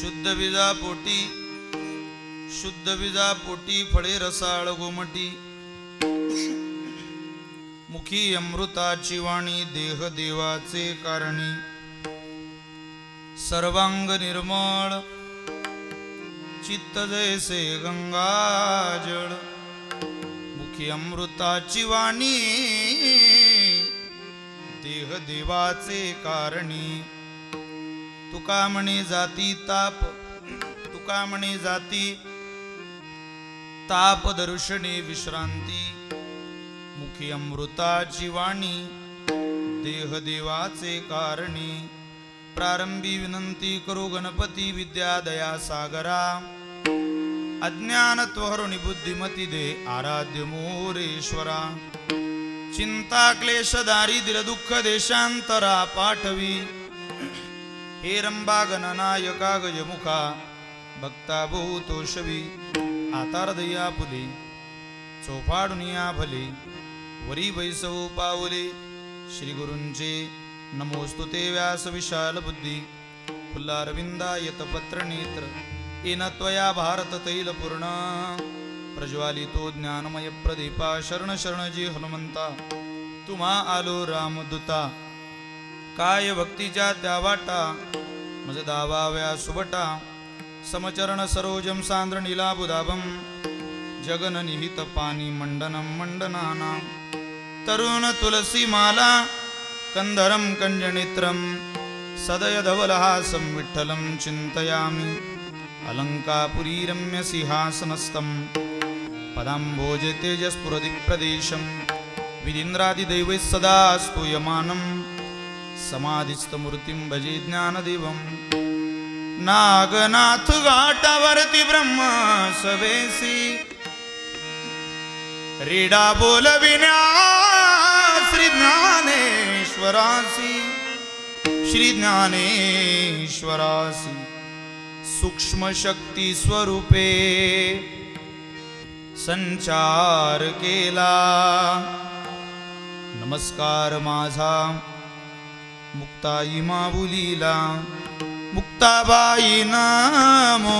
शुद्ध बीजा पोटी शुद्ध बीजा पोटी फळे रसाळ गोमटी. मुखी अमृताची वाणी देह देवाचे कारणी. सर्वांग निर्मळ चित्त जैसे गंगाजळ मुखी अमृताची वाणी देह देवाचे कारणी. तुका म्हणे जाती ताप तुका म्हणे जाती ताप दर्शने विश्रांती मुखी अमृताची वाणी देह देवाचे कारणी प्रारंभी विनंती करू गणपती विद्या दया सागरा अज्ञान त्वहरुणी बुद्धिमती दे आराध्य मोरेश्वरा चिंता क्लेश दारिद्र्य दुःख देशांतरा पाठवी हे रंबा गणनायका गजमुखा भक्ता भूतोषवी आतारदया हृदया फुले चोफाडुनिया भले वरी वैसव पावले श्री गुरूंचे नमोस्तु ते व्यास विशाल बुद्धी फुल्लारविंदा यतपत्र नेत्र येन त्वया भारत तैल पूर्ण प्रज्वालितो ज्ञानमय प्रदीपा शरण शरणजी हनुमंता तुम्हा आलो रामदूता कायभक्तिजा द्यावाटा मजदावा सुवटा समचरणसरोजं सान्द्रनीलाबुदाबं जगननिहितपानिमण्डनं मण्डनानां तरुणतुलसीमाला कन्धरं कञ्जनेत्रं सदयधवलहासं विठ्ठलं चिन्तयामि अलङ्कापुरी रम्यसिंहासनस्तं पदाम्बोज तेजस्पुरदिप्रदेशं विजीन्द्रादिदैवैः सदा स्तूयमानम्। समाधिस्थमूर्तिं भजे ज्ञानदेवं। नागनाथ घाटावरती ब्रह्म सवेसी। रीडा बोलविण्या श्री ज्ञानेश्वरासी श्री ज्ञानेश्वरासी सूक्ष्म शक्ती स्वरूपे संचार केला नमस्कार माझा मुक्ताई माऊलीला मुक्ताबाई नामो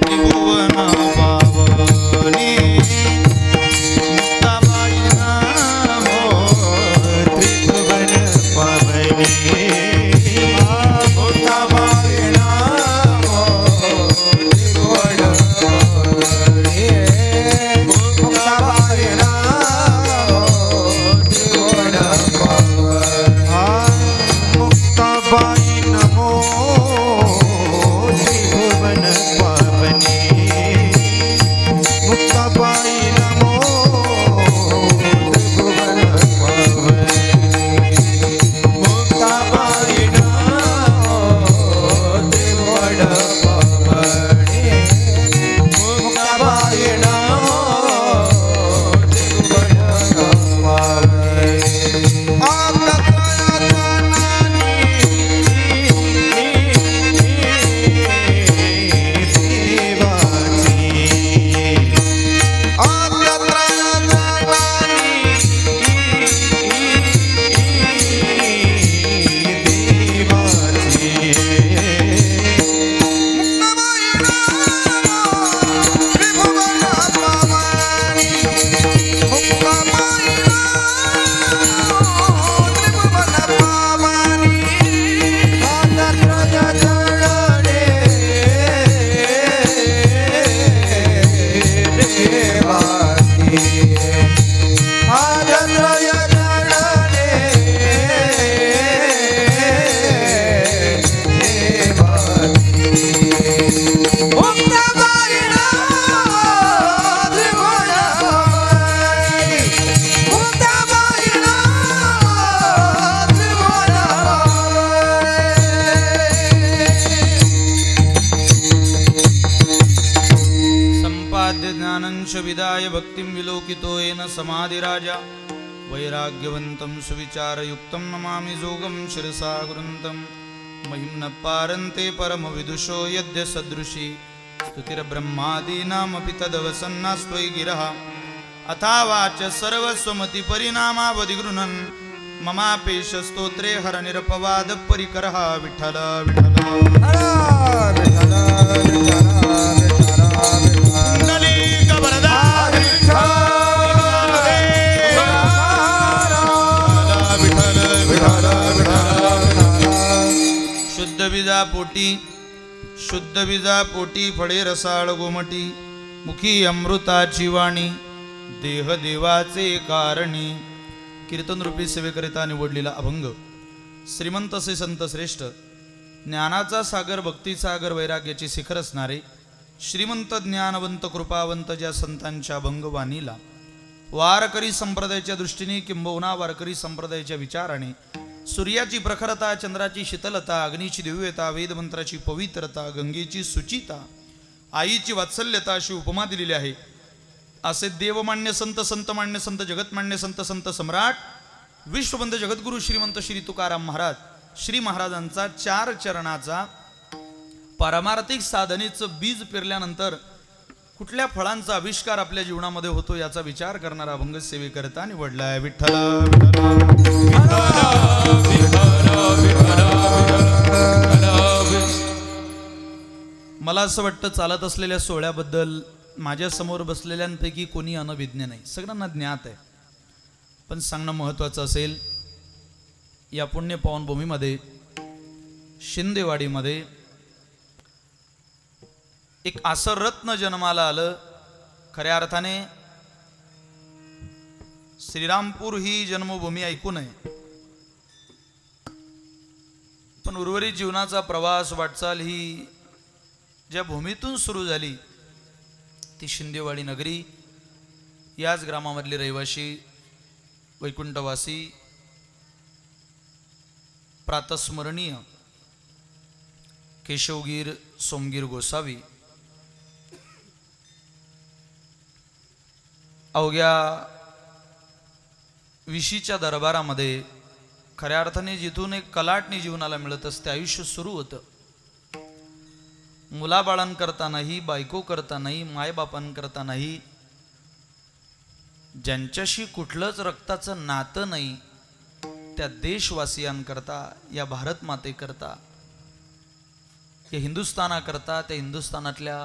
त्रिभुवन पावनी. शिरसा गुरुन्तं। महिम्न पारन्ते परमविदुषो यद्य सदृशी। स्तुतिर्ब्रह्मादीनामपि तदवसन्नास्त्वयि गिरः। अथावाच सर्वस्वमतिपरिणामावधिगृह्णन्। ममापेश स्तोत्रे हरनिरपवादपरिकरः विठ्ठल विठ्ठल बीजा पोटी शुद्ध बीजा पोटी फळे रसाळ गोमटी मुखी अमृताची वाणी देह देवाचे कारणी. कीर्तन रूपी सेवेकरिता निवडलेला अभंग श्रीमंत असे संत श्रेष्ठ ज्ञानाचा सागर भक्तीसागर वैराग्याचे शिखर असणारे श्रीमंत ज्ञानवंत कृपावंत ज्या संतांच्या अभंगवाणीला वारकरी संप्रदायाच्या दृष्टीने किंबहुना वारकरी संप्रदायाच्या विचाराने सूर्याची प्रखरता चंद्राची शीतलता अग्नीची दिव्यता वेदमंत्राची पवित्रता गंगेची सुचिता आईची वात्सल्यता अशी उपमा दिलेली आहे. असे देवमान्य संत संत मान्य संत जगतमान्य संत संत सम्राट विश्वबंध जगद्गुरु श्रीमंत श्री तुकाराम महाराज श्री महाराजांचा चार चरणाचा पारमार्थिक साधनेचं बीज पेरल्यानंतर कुठल्या फळांचा आविष्कार आपल्या जीवनामध्ये होतो याचा विचार करणारा अभंग सेवेकरिता निवडलाय विठ्ठल. विठ्ठल मला असं वाटतं चालत असलेल्या सोहळ्याबद्दल माझ्यासमोर बसलेल्यांपैकी कोणी अनभिज्ञ नाही. सगळ्यांना ज्ञात आहे. पण सांगणं महत्त्वाचं असेल या पुण्य पावनभूमीमध्ये शिंदेवाडीमध्ये एक असं रत्न जन्माला आलं खऱ्या अर्थाने श्रीरामपूर ही जन्मभूमी ऐकू नये. पण उर्वरित जीवनाचा प्रवास वाटचाल ही ज्या भूमीतून सुरू झाली ती शिंदेवाडी नगरी याच ग्रामामधले रहिवासी वैकुंठवासी प्रातस्मरणीय केशवगीर सोमगीर गोसावी अवघ्या विशीच्या दरबारामध्ये खऱ्या अर्थाने जिथून एक कलाटणी जीवनाला मिळत असते आयुष्य सुरू होतं. मुलाबाळांकरता नाही बायको करता नाही मायबापांकरता नाही ज्यांच्याशी कुठलंच रक्ताचं नातं नाही त्या देशवासियांकरता या भारत मातेकरता या हिंदुस्थानाकरता त्या हिंदुस्थानातल्या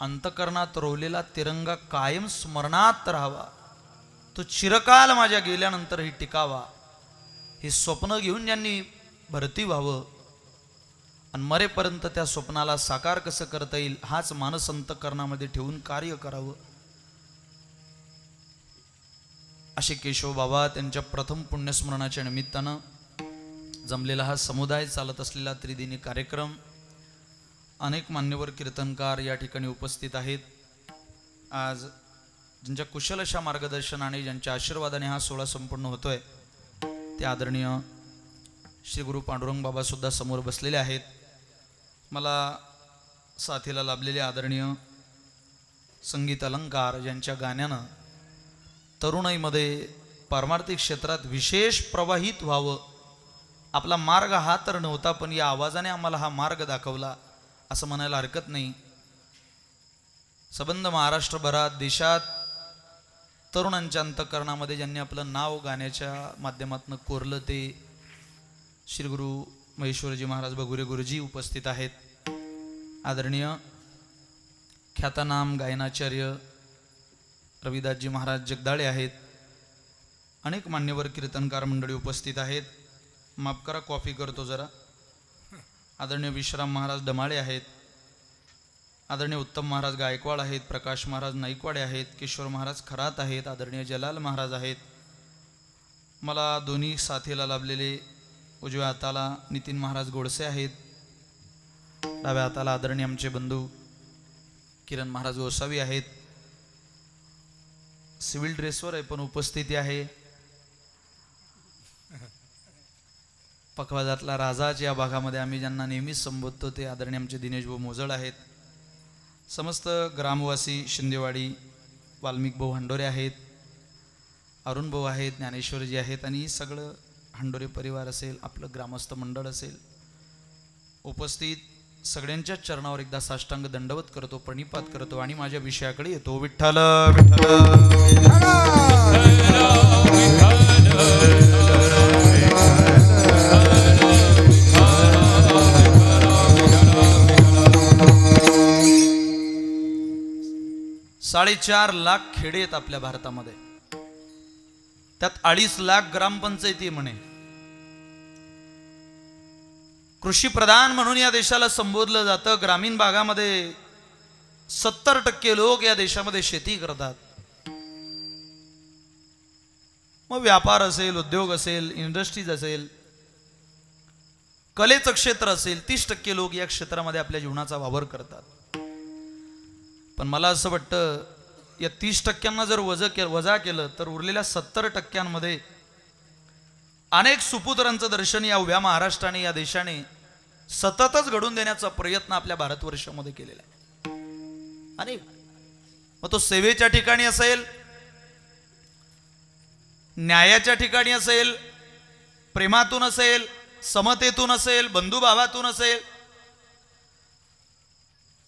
अंतकरणात रोवलेला तिरंगा कायम स्मरणात राहावा. तो चिरकाल माझ्या गेल्यानंतरही टिकावा. हे स्वप्न घेऊन ज्यांनी भरती व्हावं. आणि मरेपर्यंत त्या स्वप्नाला साकार कसं करता येईल हाच मानस अंतकरणामध्ये ठेवून कार्य करावं. असे केशव बाबा त्यांच्या प्रथम पुण्यस्मरणाच्या निमित्तानं जमलेला हा समुदाय चालत असलेला त्रिदिनी कार्यक्रम अनेक मान्यवर कीर्तनकार या ठिकाणी उपस्थित आहेत. आज ज्यांच्या कुशल अशा मार्गदर्शनाने ज्यांच्या आशीर्वादाने हा सोहळा संपूर्ण होतोय ते आदरणीय श्री गुरु पांडुरंग बाबा सुद्धा समोर बसलेले आहेत. मला साथीला लाभलेले आदरणीय संगीत अलंकार ज्यांच्या गाण्यानं तरुणाईमध्ये पारमार्थिक क्षेत्रात विशेष प्रवाहित व्हावं. आपला मार्ग हा तर नव्हता पण या आवाजाने आम्हाला हा मार्ग दाखवला. असं म्हणायला हरकत नाही. सबंध महाराष्ट्रभरात देशात तरुणांच्या अंतकरणामध्ये ज्यांनी आपलं नाव गाण्याच्या माध्यमातून कोरलं ते श्री गुरु महेश्वरजी महाराज बगुरे गुरुजी उपस्थित आहेत. आदरणीय ख्यातनाम गायनाचार्य रविदासजी महाराज जगदाळे आहेत. अनेक मान्यवर कीर्तनकार मंडळी उपस्थित आहेत. माफ करा कॉफी करतो जरा. आदरणीय विश्राम महाराज डमाळे आहेत. आदरणीय उत्तम महाराज गायकवाड आहेत प्रकाश महाराज नाईकवाडे आहेत किशोर महाराज खरात आहेत आदरणीय जलाल महाराज आहेत. मला दोन्ही साथीला लाभलेले उजव्या हाताला नितीन महाराज गोडसे आहेत. डाव्या हाताला आदरणीय आमचे बंधू किरण महाराज गोसावी आहेत. सिव्हिल ड्रेसवर आहे पण उपस्थिती आहे. पखवाजातला राजाच या भागामध्ये आम्ही ज्यांना नेहमीच संबोधतो ते आदरणीय आमचे दिनेशभाऊ मोजळ आहेत. समस्त ग्रामवासी शिंदेवाडी वाल्मिक भाऊ हंडोरे आहेत अरुण भाऊ आहेत ज्ञानेश्वरजी आहेत आणि सगळं हंडोरे परिवार असेल आपलं ग्रामस्थ मंडळ असेल. उपस्थित सगळ्यांच्या चरणावर एकदा साष्टांग दंडवत करतो प्रणिपात करतो आणि माझ्या विषयाकडे येतो. विठ्ठल विठ्ठल. साडेचार लाख खेडे आहेत आपल्या भारतामध्ये. त्यात अडीच लाख ग्रामपंचायती म्हणे. कृषी प्रधान म्हणून या देशाला संबोधलं जातं. ग्रामीण भागामध्ये सत्तर टक्के लोक या देशामध्ये शेती करतात. मग व्यापार असेल उद्योग असेल इंडस्ट्रीज असेल कलेचं क्षेत्र असेल तीस टक्के लोक या क्षेत्रामध्ये आपल्या जीवनाचा वावर करतात. पण मला असं वाटतं या तीस टक्क्यांना जर वज के वजा केलं तर उरलेल्या सत्तर टक्क्यांमध्ये अनेक सुपुत्रांचं दर्शन या उभ्या महाराष्ट्राने या देशाने सततच घडून देण्याचा प्रयत्न आपल्या भारतवर्षामध्ये केलेला आहे. आणि मग तो सेवेच्या ठिकाणी असेल न्यायाच्या ठिकाणी असेल प्रेमातून असेल समतेतून असेल बंधुभावातून असेल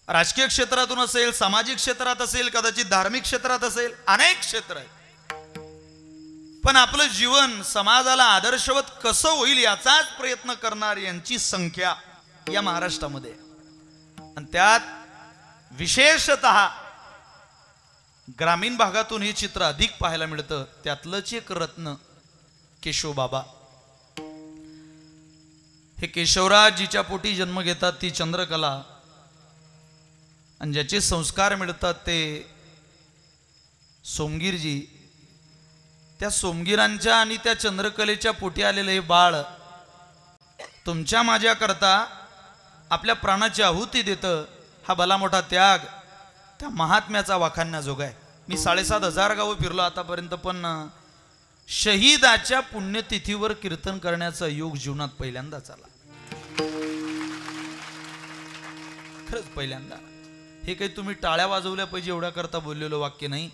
राजकीय क्षेत्रातून असेल सामाजिक क्षेत्रात असेल कदाचित धार्मिक क्षेत्रात असेल अनेक क्षेत्र आहेत. पण आपलं जीवन समाजाला आदर्शवत कसं होईल याचाच प्रयत्न करणार यांची संख्या या महाराष्ट्रामध्ये. आणि त्यात विशेषत ग्रामीण भागातून हे चित्र अधिक पाहायला मिळतं. त्यातलंच एक रत्न केशवबाबा. हे केशवराजजीच्या पोटी जन्म घेतात ती चंद्रकला. आणि ज्याचे संस्कार मिळतात ते सोमगीरजी. त्या सोमगिरांच्या आणि त्या चंद्रकलेच्या पोटी आलेलं हे बाळ तुमच्या माझ्याकरता आपल्या प्राणाची आहुती देतं हा भला मोठा त्याग. त्या महात्म्याचा वाखाणण्याजोगा आहे मी साडेसात हजार गावं फिरलो आतापर्यंत पण शहीदाच्या पुण्यतिथीवर कीर्तन करण्याचा योग जीवनात पहिल्यांदाच आला. खरंच पहिल्यांदा. हे काही तुम्ही टाळ्या वाजवल्या पाहिजे एवढ्या करता बोललेलं वाक्य नाही.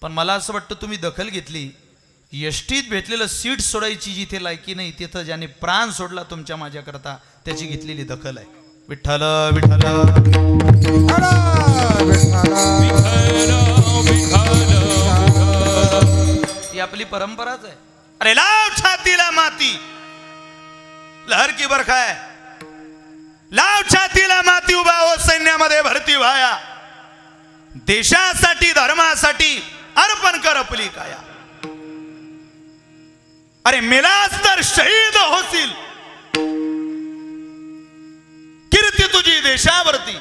पण मला असं वाटतं तुम्ही दखल घेतली. यष्टीत भेटलेलं सीट सोडायची जिथे लायकी नाही तिथं ज्याने प्राण सोडला तुमच्या माझ्याकरता त्याची घेतलेली दखल आहे. विठ्ठल विठ्ठल. ही आपली परंपराच आहे. अरे लाव छातीला माती. लहर की बरखाय लाव छातीला माती उभा हो सैन्यामध्ये भरती व्हाया. देशासाठी धर्मासाठी अर्पण कर आपली काया. अरे मेलास तर शहीद होतील कीर्ती तुझी देशावरती.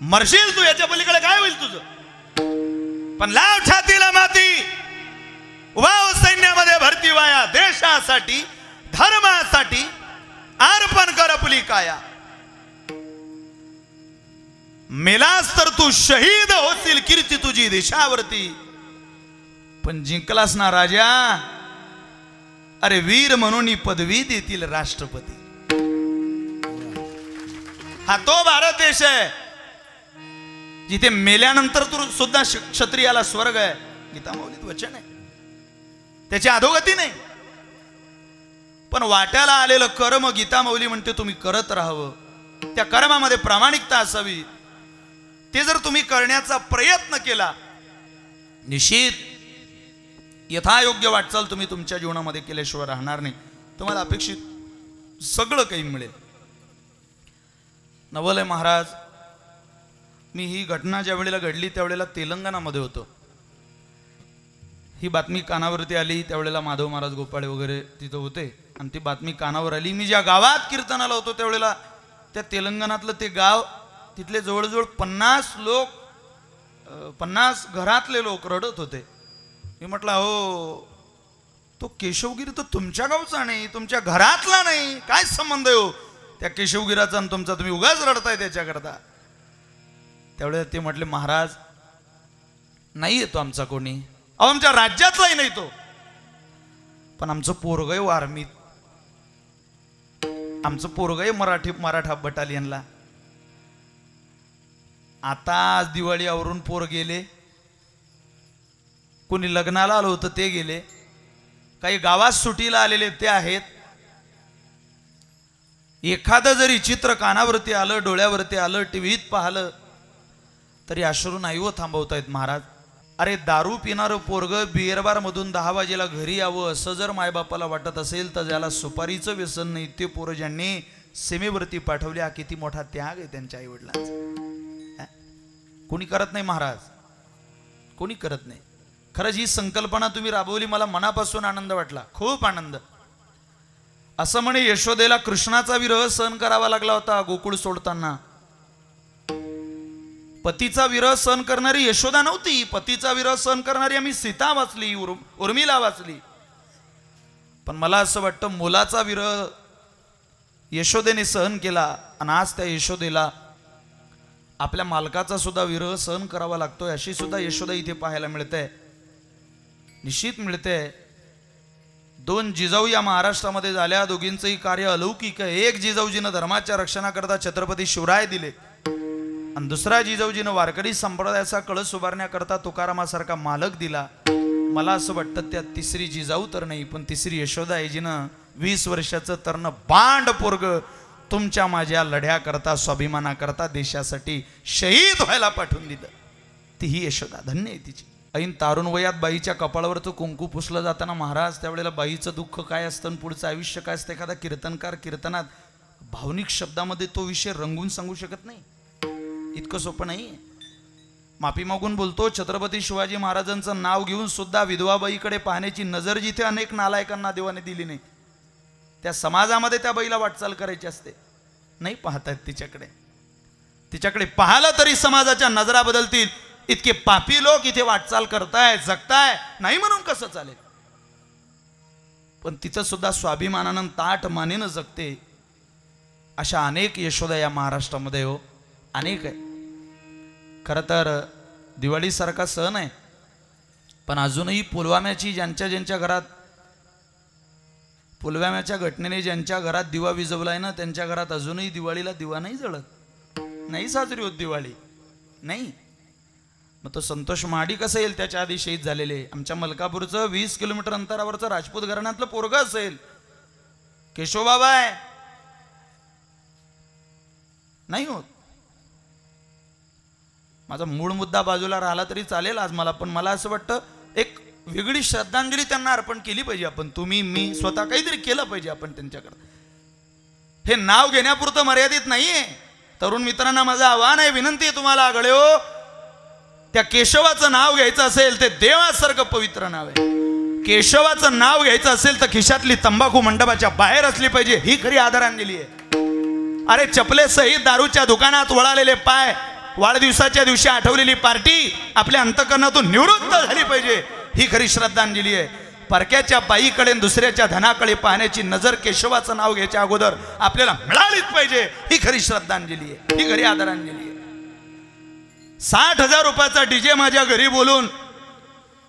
मरशील तू याच्या पलीकडे काय होईल तुझं? पण लाव छातीला माती वाव हो सैन्यामध्ये भरती वाया देशासाठी धर्मासाठी अर्पण कर आपली काया. मेलास तर तू शहीद होतील कीर्ती तुझी देशावरती. पण जिंकलास ना राजा अरे वीर म्हणून ही पदवी देतील राष्ट्रपती. हा तो भारत देश आहे जिथे मेल्यानंतर तू सुद्धा क्षत्रियाला स्वर्ग आहे. गीता मौलित वचन आहे. त्याची अधोगती नाही. पण वाट्याला आलेलं कर्म गीता मौली म्हणते तुम्ही करत राहावं. त्या कर्मामध्ये प्रामाणिकता असावी. ते जर तुम्ही करण्याचा प्रयत्न केला निश्चित यथायोग्य वाटचाल तुम्ही तुमच्या जीवनामध्ये केल्याशिवाय राहणार नाही. तुम्हाला अपेक्षित सगळं काही मिळेल. नवलय महाराज मी ही घटना ज्या वेळेला घडली त्यावेळेला तेलंगणामध्ये होतो. ही बातमी कानावरती आली त्यावेळेला माधव महाराज गोपाळे वगैरे तिथं होते. आणि ती बातमी कानावर आली. मी ज्या गावात कीर्तनाला होतो त्यावेळेला त्या तेलंगणातलं ते गाव तिथले जवळजवळ पन्नास लोक पन्नास घरातले लोक रडत होते. मी म्हटलं हो तो केशवगिरी तर तुमच्या गावचा नाही तुमच्या घरातला नाही. काय संबंध आहे हो? त्या केशवगिराचा आणि तुमचा तुम्ही उगाच रडताय त्याच्याकरता. त्यावेळेस ते म्हटले महाराज नाही येतो आमचा कोणी. अहो आमच्या राज्यातलाही नाही तो. पण आमचं पोरगय आर्मीत आमचं पोरगय मराठी मराठा बटालियनला. आता आज दिवाळी आवरून पोर गेले. कोणी लग्नाला आलं होतं ते गेले. काही गावात सुटीला आलेले ते आहेत. एखादं जरी चित्र कानावरती आलं डोळ्यावरती आलं टीव्हीत पाहिलं तरी अश्रू नाही व थांबवतायत महाराज. अरे दारू पिणारं पोरग बिअरबार मधून दहा वाजेला घरी यावं असं जर मायबापाला वाटत असेल तर ज्याला सुपारीचं व्यसन नाही ते पोरं ज्यांनी सीमेवरती पाठवले हा किती मोठा त्याग आहे त्यांच्या आईवडिलांचा. कोणी करत नाही महाराज? कोणी करत नाही. खरंच ही संकल्पना तुम्ही राबवली मला मनापासून आनंद वाटला खूप आनंद. असं म्हणे यशोदेला कृष्णाचा विरह सहन करावा लागला होता गोकुळ सोडताना. पतीचा विरह सहन करणारी यशोदा नव्हती. पतीचा विरह सहन करणारी आम्ही सीता वाचली उर्मिला वाचली. पण मला असं वाटतं मुलाचा विरह यशोदेने सहन केला आणि आज त्या यशोदेला आपल्या मालकाचा सुद्धा विरह सहन करावा लागतोय अशी सुद्धा यशोदा इथे पाहायला मिळते निश्चित मिळते दोन जिजाऊ या महाराष्ट्रामध्ये झाल्या दोघींचंही कार्य अलौकिक आहे. एक जिजाऊजीनं धर्माच्या रक्षणाकरता छत्रपती शिवराय दिले आणि दुसरा जिजाऊजीनं वारकरी संप्रदायाचा कळस उभारण्याकरता तुकारामासारखा मालक दिला. मला असं वाटतं त्यात तिसरी जिजाऊ तर नाही पण तिसरी यशोदा आईजीनं वीस वर्षाचं तरण बांड पोरग तुमच्या माझ्या लढ्याकरता स्वाभिमानाकरता देशासाठी शहीद व्हायला पाठवून दिलं. ती ही यशोदा धन्य आहे तिची. ऐन तारुण वयात बाईच्या कपाळावरचं कुंकू पुसलं जाताना महाराज त्यावेळेला बाईचं दुःख काय असतं आणि पुढचं आयुष्य काय असतं? एखादा कीर्तनकार कीर्तनात भावनिक शब्दामध्ये तो विषय रंगून सांगू शकत नाही. इतकं सोपं नाही माफी मागून बोलतो छत्रपती शिवाजी महाराजांचं नाव घेऊन सुद्धा विधवाबाईकडे पाहण्याची नजर जिथे अनेक नालायकांना देवाने दिली नाही. त्या समाजामध्ये त्या बैला वाटचाल करायची असते. नाही पाहतायत तिच्याकडे. तिच्याकडे पाहिलं तरी समाजाच्या नजरा बदलतील. इतके पापी लोक इथे वाटचाल करताय जगताय. नाही म्हणून कसं चालेल? पण तिचं सुद्धा स्वाभिमानानं ताट मानेनं जगते. अशा अनेक यशोदा या महाराष्ट्रामध्ये हो. अनेक आहे खरं तर दिवाळीसारखा सण आहे. पण अजूनही पुलवाम्याची ज्यांच्या ज्यांच्या घरात पुलवाम्याच्या घटनेने ज्यांच्या घरात दिवा विजवलाय ना त्यांच्या घरात अजूनही दिवाळीला दिवा नाही जळत. नाही साजरी होत दिवाळी. नाही. मग तो संतोष महाडी कसं येईल? त्याच्या आधी शहीद झालेले. आमच्या मलकापूरचं वीस किलोमीटर अंतरावरचं राजपूत घराण्यातलं पोरगं असेल. केशवबाबा आहे. नाही होत. माझा मूळ मुद्दा बाजूला राहिला तरी चालेल आज मला पण मला असं वाटतं एक वेगळी श्रद्धांजली त्यांना अर्पण केली पाहिजे आपण. तुम्ही मी स्वतः काहीतरी केलं पाहिजे आपण त्यांच्याकडं. हे नाव घेण्यापुरतं मर्यादित नाहीये. तरुण मित्रांना माझं आव्हान आहे विनंती आहे तुम्हाला गळे हो त्या केशवाचं नाव घ्यायचं असेल ते देवासारखं पवित्र नाव आहे. केशवाचं नाव घ्यायचं असेल तर खिशातली तंबाखू मंडपाच्या बाहेर असली पाहिजे. ही खरी आदरांजली आहे. अरे चपले सहित दारूच्या दुकानात वळालेले पाय वाढदिवसाच्या दिवशी आठवलेली पार्टी आपल्या अंतकरणातून निवृत्त झाली पाहिजे. ही खरी श्रद्धांजली आहे. परक्याच्या बाईकडे दुसऱ्याच्या धनाकडे पाहण्याची नजर केशवाचं नाव घ्यायच्या अगोदर आपल्याला मिळालीच पाहिजे. ही खरी श्रद्धांजली आहे. ही खरी आदरांजली आहे. साठ हजार रुपयाचा डीजे माझ्या घरी बोलून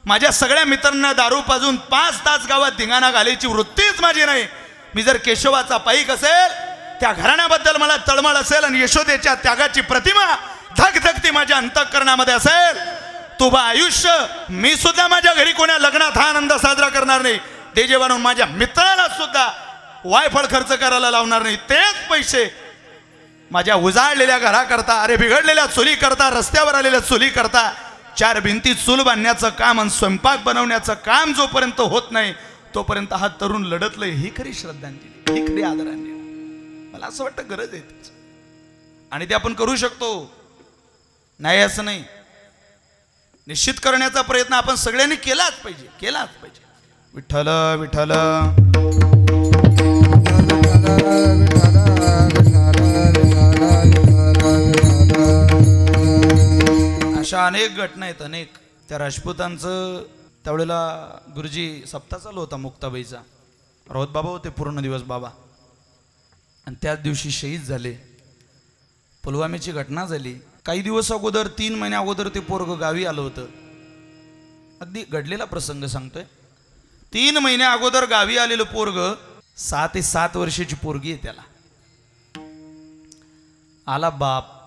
माझ्या सगळ्या मित्रांना दारू पाजून पाच तास गावात धिंगाणा घालायची वृत्तीच माझी नाही. मी जर केशवाचा पाईक असेल त्या घराण्याबद्दल मला तळमळ असेल आणि यशोदेच्या त्यागाची प्रतिमा धगधगती माझ्या अंतःकरणामध्ये असेल तुबा आयुष्य मी सुद्धा माझ्या घरी कोण्या लग्नात हा आनंद साजरा करणार नाही. ते जे बनवून माझ्या मित्राला सुद्धा वायफळ खर्च करायला लावणार नाही. तेच पैसे माझ्या उजाळलेल्या घराकरता अरे बिघडलेल्या चुली करता रस्त्यावर आलेल्या चुली करता चार भिंतीत चूल बांधण्याचं काम आणि स्वयंपाक बनवण्याचं काम जोपर्यंत होत नाही तोपर्यंत हा तरुण लढतलंय. ही खरी श्रद्धांजली ही खरी आदरांजली. मला असं वाटतं गरज आहे त्याची. आणि ते आपण करू शकतो. नाही असं नाही. निश्चित करण्याचा प्रयत्न आपण सगळ्यांनी केलाच पाहिजे केलाच पाहिजे. विठ्ठल विठ्ठल. अशा अनेक घटना आहेत अनेक. त्या राजपूतांचं त्यावेळेला गुरुजी सप्ताह चालू होता मुक्ताबाईचा. राऊत बाबा होते पूर्ण दिवस बाबा. आणि त्याच दिवशी शहीद झाले. पुलवामेची घटना झाली. काही दिवस अगोदर तीन महिन्या अगोदर ते पोरग गावी आलं होतं. अगदी घडलेला प्रसंग सांगतोय. तीन महिन्या अगोदर गावी आलेलं पोरग सहा ते सात वर्षाची पोरगी आहे त्याला. आला बाप.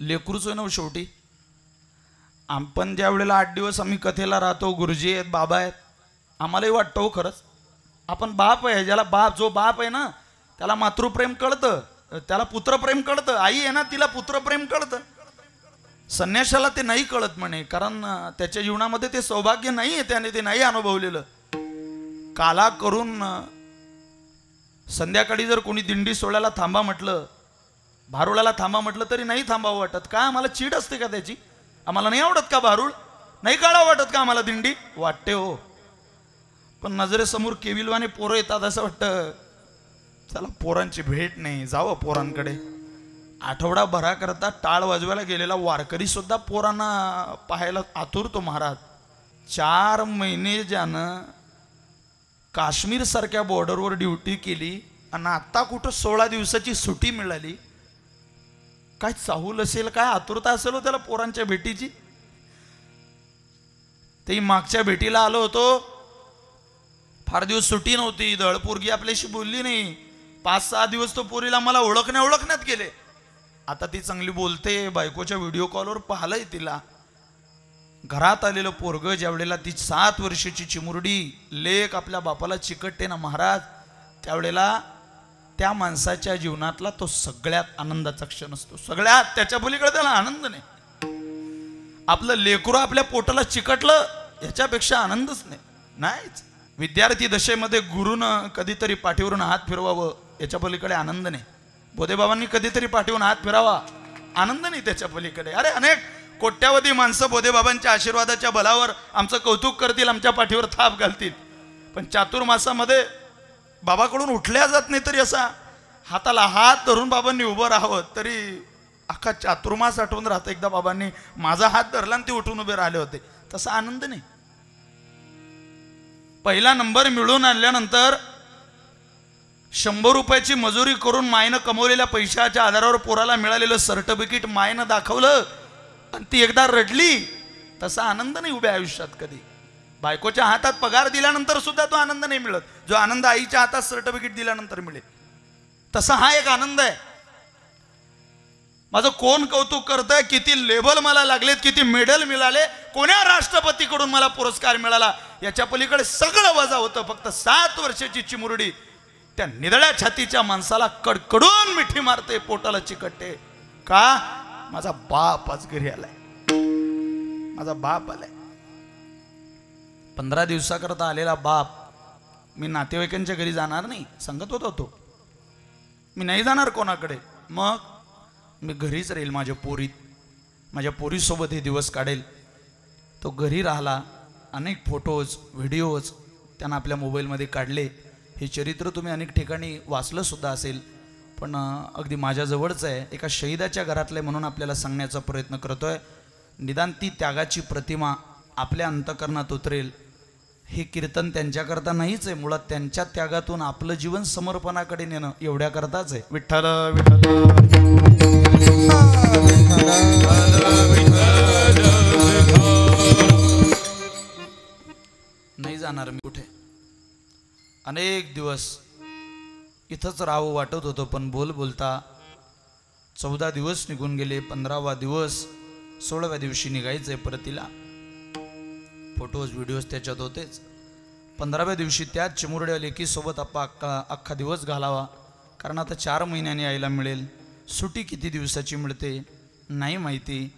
लेकरूच आहे ना हो शेवटी आपण ज्या वेळेला आठ दिवस आम्ही कथेला राहतो गुरुजी आहेत बाबा आहेत आम्हालाही वाटतो हो खरंच. आपण बाप आहे ज्याला बाप जो बाप आहे ना त्याला मातृप्रेम कळतं. त्याला पुत्रप्रेम कळतं. आई आहे ना तिला पुत्रप्रेम कळतं. संन्याशाला ते नाही कळत म्हणे कारण त्याच्या जीवनामध्ये ते सौभाग्य नाही आहे त्याने ते नाही अनुभवलेलं. काला करून संध्याकाळी जर कोणी दिंडी सोळ्याला थांबा म्हटलं भारुळाला थांबा म्हटलं तरी नाही थांबावं वाटत. का आम्हाला चीड असते का त्याची? आम्हाला नाही आवडत का भारुळ? नाही काढावं वाटत का आम्हाला दिंडी? वाटते हो. पण नजरेसमोर केविलवाने पोरं येतात असं वाटतं. चला पोरांची भेट नाही जावं पोरांकडे. आठवडाभराकरता टाळ वाजवायला गेलेला वारकरी सुद्धा पोरांना पाहायला आतुरतो महाराज. चार महिने ज्यानं काश्मीर सारख्या बॉर्डरवर ड्युटी केली आणि आत्ता कुठं सोळा दिवसाची सुट्टी मिळाली. काय चाहूल असेल काय आतुरता असेल हो त्याला पोरांच्या भेटीची? ते मागच्या भेटीला आलो होतो. फार दिवस सुट्टी नव्हती दळपोरगी आपल्याशी बोलली नाही. पाच सहा दिवस तो पोरीला मला ओळखण्या ओळखण्यात गेले. आता ती चांगली बोलते बायकोच्या व्हिडिओ कॉलवर पाहिलंय तिला. घरात आलेलं पोरग ज्या वेळेला ती सात वर्षाची चिमुरडी लेख आपल्या बापाला चिकटते ना महाराज त्यावेळेला त्या माणसाच्या जीवनातला तो सगळ्यात आनंदाचा क्षण असतो. सगळ्यात त्याच्या पलीकडे त्याला आनंद नाही. आपलं लेकरू आपल्या पोटाला चिकटलं याच्यापेक्षा आनंदच नाही. नाहीच. विद्यार्थी दशेमध्ये गुरुनं कधीतरी पाठीवरून हात फिरवावं. याच्या पलीकडे आनंद नाही बोधेबाबांनी कधीतरी पाठवून हात फिरावा. आनंद नाही त्याच्या पलीकडे. अरे अनेक कोट्यावधी माणसं बोधेबाबांच्या आशीर्वादाच्या बलावर आमचं कौतुक करतील आमच्या पाठीवर थाप घालतील. पण चातुर्मासामध्ये बाबाकडून उठल्या जात नाही तरी असा हाताला हात धरून बाबांनी उभं राहावं तरी अख्खा चातुर्मास आठवून राहतं. एकदा बाबांनी माझा हात धरला आणि ते उठून उभे राहिले होते. तसा आनंद नाही. पहिला नंबर मिळून आणल्यानंतर शंभर रुपयाची मजुरी करून मायनं कमवलेल्या पैशाच्या आधारावर पोराला मिळालेलं सर्टिफिकेट मायनं दाखवलं आणि ती एकदा रडली तसा आनंद नाही उभ्या आयुष्यात कधी. बायकोच्या हातात पगार दिल्यानंतर सुद्धा तो आनंद नाही मिळत. जो आनंद आईच्या हातात सर्टिफिकेट दिल्यानंतर मिळेल. तसा हा एक आनंद आहे. माझं कोण कौतुक करतंय? किती लेबल मला लागलेत किती मेडल मिळाले? कोण्या राष्ट्रपतीकडून मला पुरस्कार मिळाला? याच्या पलीकडे सगळं वजा होतं. फक्त सात वर्षाची चिमुरडी. त्या निदळ्या छातीच्या माणसाला कडकडून मिठी मारते पोटाला चिकटते. का? माझा बाप आज घरी आलाय. माझा बाप आलाय. पंधरा दिवसाकरता आलेला बाप मी नातेवाईकांच्या घरी जाणार नाही सांगत होता तो. मी नाही जाणार कोणाकडे. मग मी घरीच राहील माझ्या पोरीत. माझ्या पोरीसोबत हे दिवस काढेल. तो घरी राहिला अनेक फोटोज व्हिडिओज त्यानं आपल्या मोबाईलमध्ये काढले. हे चरित्र तुम्ही अनेक ठिकाणी वाचलं सुद्धा असेल पण अगदी माझ्याजवळच आहे. एका शहीदाच्या घरातले म्हणून आपल्याला सांगण्याचा प्रयत्न करतोय. निदान ती त्यागाची प्रतिमा आपल्या अंतकरणात उतरेल. हे कीर्तन त्यांच्याकरता नाहीच आहे. मुळात त्यांच्या त्यागातून आपलं जीवन समर्पणाकडे नेणं एवढ्याकरताच आहे. विठ्ठल विठ्ठल. नाही जाणार मी कुठे. अनेक दिवस इथंच राहावं वाटत होतं पण बोल बोलता चौदा दिवस निघून गेले पंधरावा दिवस सोळाव्या दिवशी निघायचं आहे परतीला. फोटोज व्हिडिओज त्याच्यात होतेच. पंधराव्या दिवशी त्याच चिमुरड्या लेकीसोबत आप्पा अख्खा अख्खा दिवस घालावा कारण आता चार महिन्याने यायला मिळेल. सुटी किती दिवसाची मिळते नाही माहिती.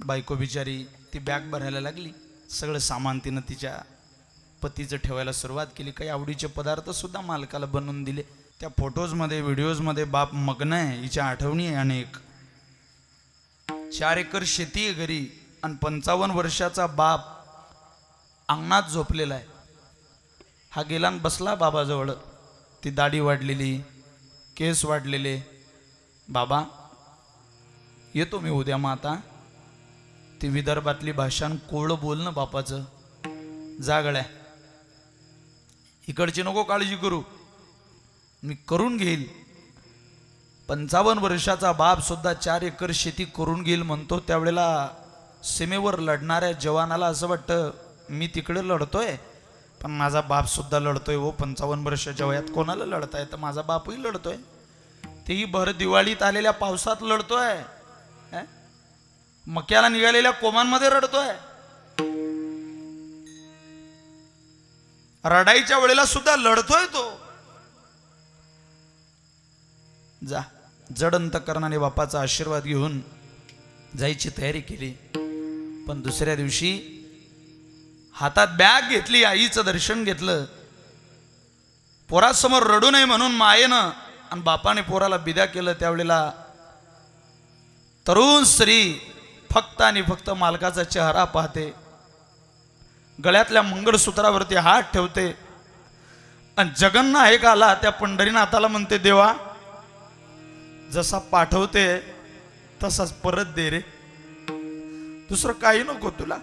बायको बिचारी ती बॅग भरायला लागली. सगळं सामान तिनं तिच्या पतीचं ठेवायला सुरुवात केली. काही आवडीचे पदार्थ सुद्धा मालकाला बनवून दिले. त्या फोटोजमध्ये व्हिडिओजमध्ये बाप मग्न आहे हिच्या आठवणी आहे अनेक. चार एकर शेती आहे घरी आणि पंचावन्न वर्षाचा बाप अंगणात झोपलेला आहे. हा गेला बसला बाबाजवळ. ती दाढी वाढलेली केस वाढलेले. बाबा येतो मी उद्या मग आता ती विदर्भातली भाषा कोळ बोलणं बापाचं. जागळ्या. इकडची नको काळजी करू. मी करून घेईल. पंचावन्न वर्षाचा बाप सुद्धा चार एकर शेती करून घेईल म्हणतो त्यावेळेला सीमेवर लढणाऱ्या जवानाला असं वाटतं मी तिकडे लढतोय पण माझा बाप सुद्धा लढतोय हो पंचावन्न वर्षाच्या वयात कोणाला लढताय तर माझा बापही लढतोय. तेही भर दिवाळीत आलेल्या पावसात लढतोय हे? मक्याला निघालेल्या कोमांमध्ये रडतोय. रडाईच्या वेळेला सुद्धा लढतोय तो. जा जडंत कर्णाने बापाचा आशीर्वाद घेऊन जायची तयारी केली. पण दुसऱ्या दिवशी हातात बॅग घेतली आईचं दर्शन घेतलं. पोरासमोर रडू नये म्हणून मायेनं आणि बापाने पोराला बिदा केलं. त्यावेळेला तरुण स्त्री फक्त आणि फक्त मालकाचा चेहरा पाहते. गळ्यातल्या मंगळसूत्रावरती हात ठेवते. आणि जगन्नायक आला त्या पंढरीनाथाला म्हणते देवा जसा पाठवते तसाच परत दे रे. दुसरं काही नको तुला.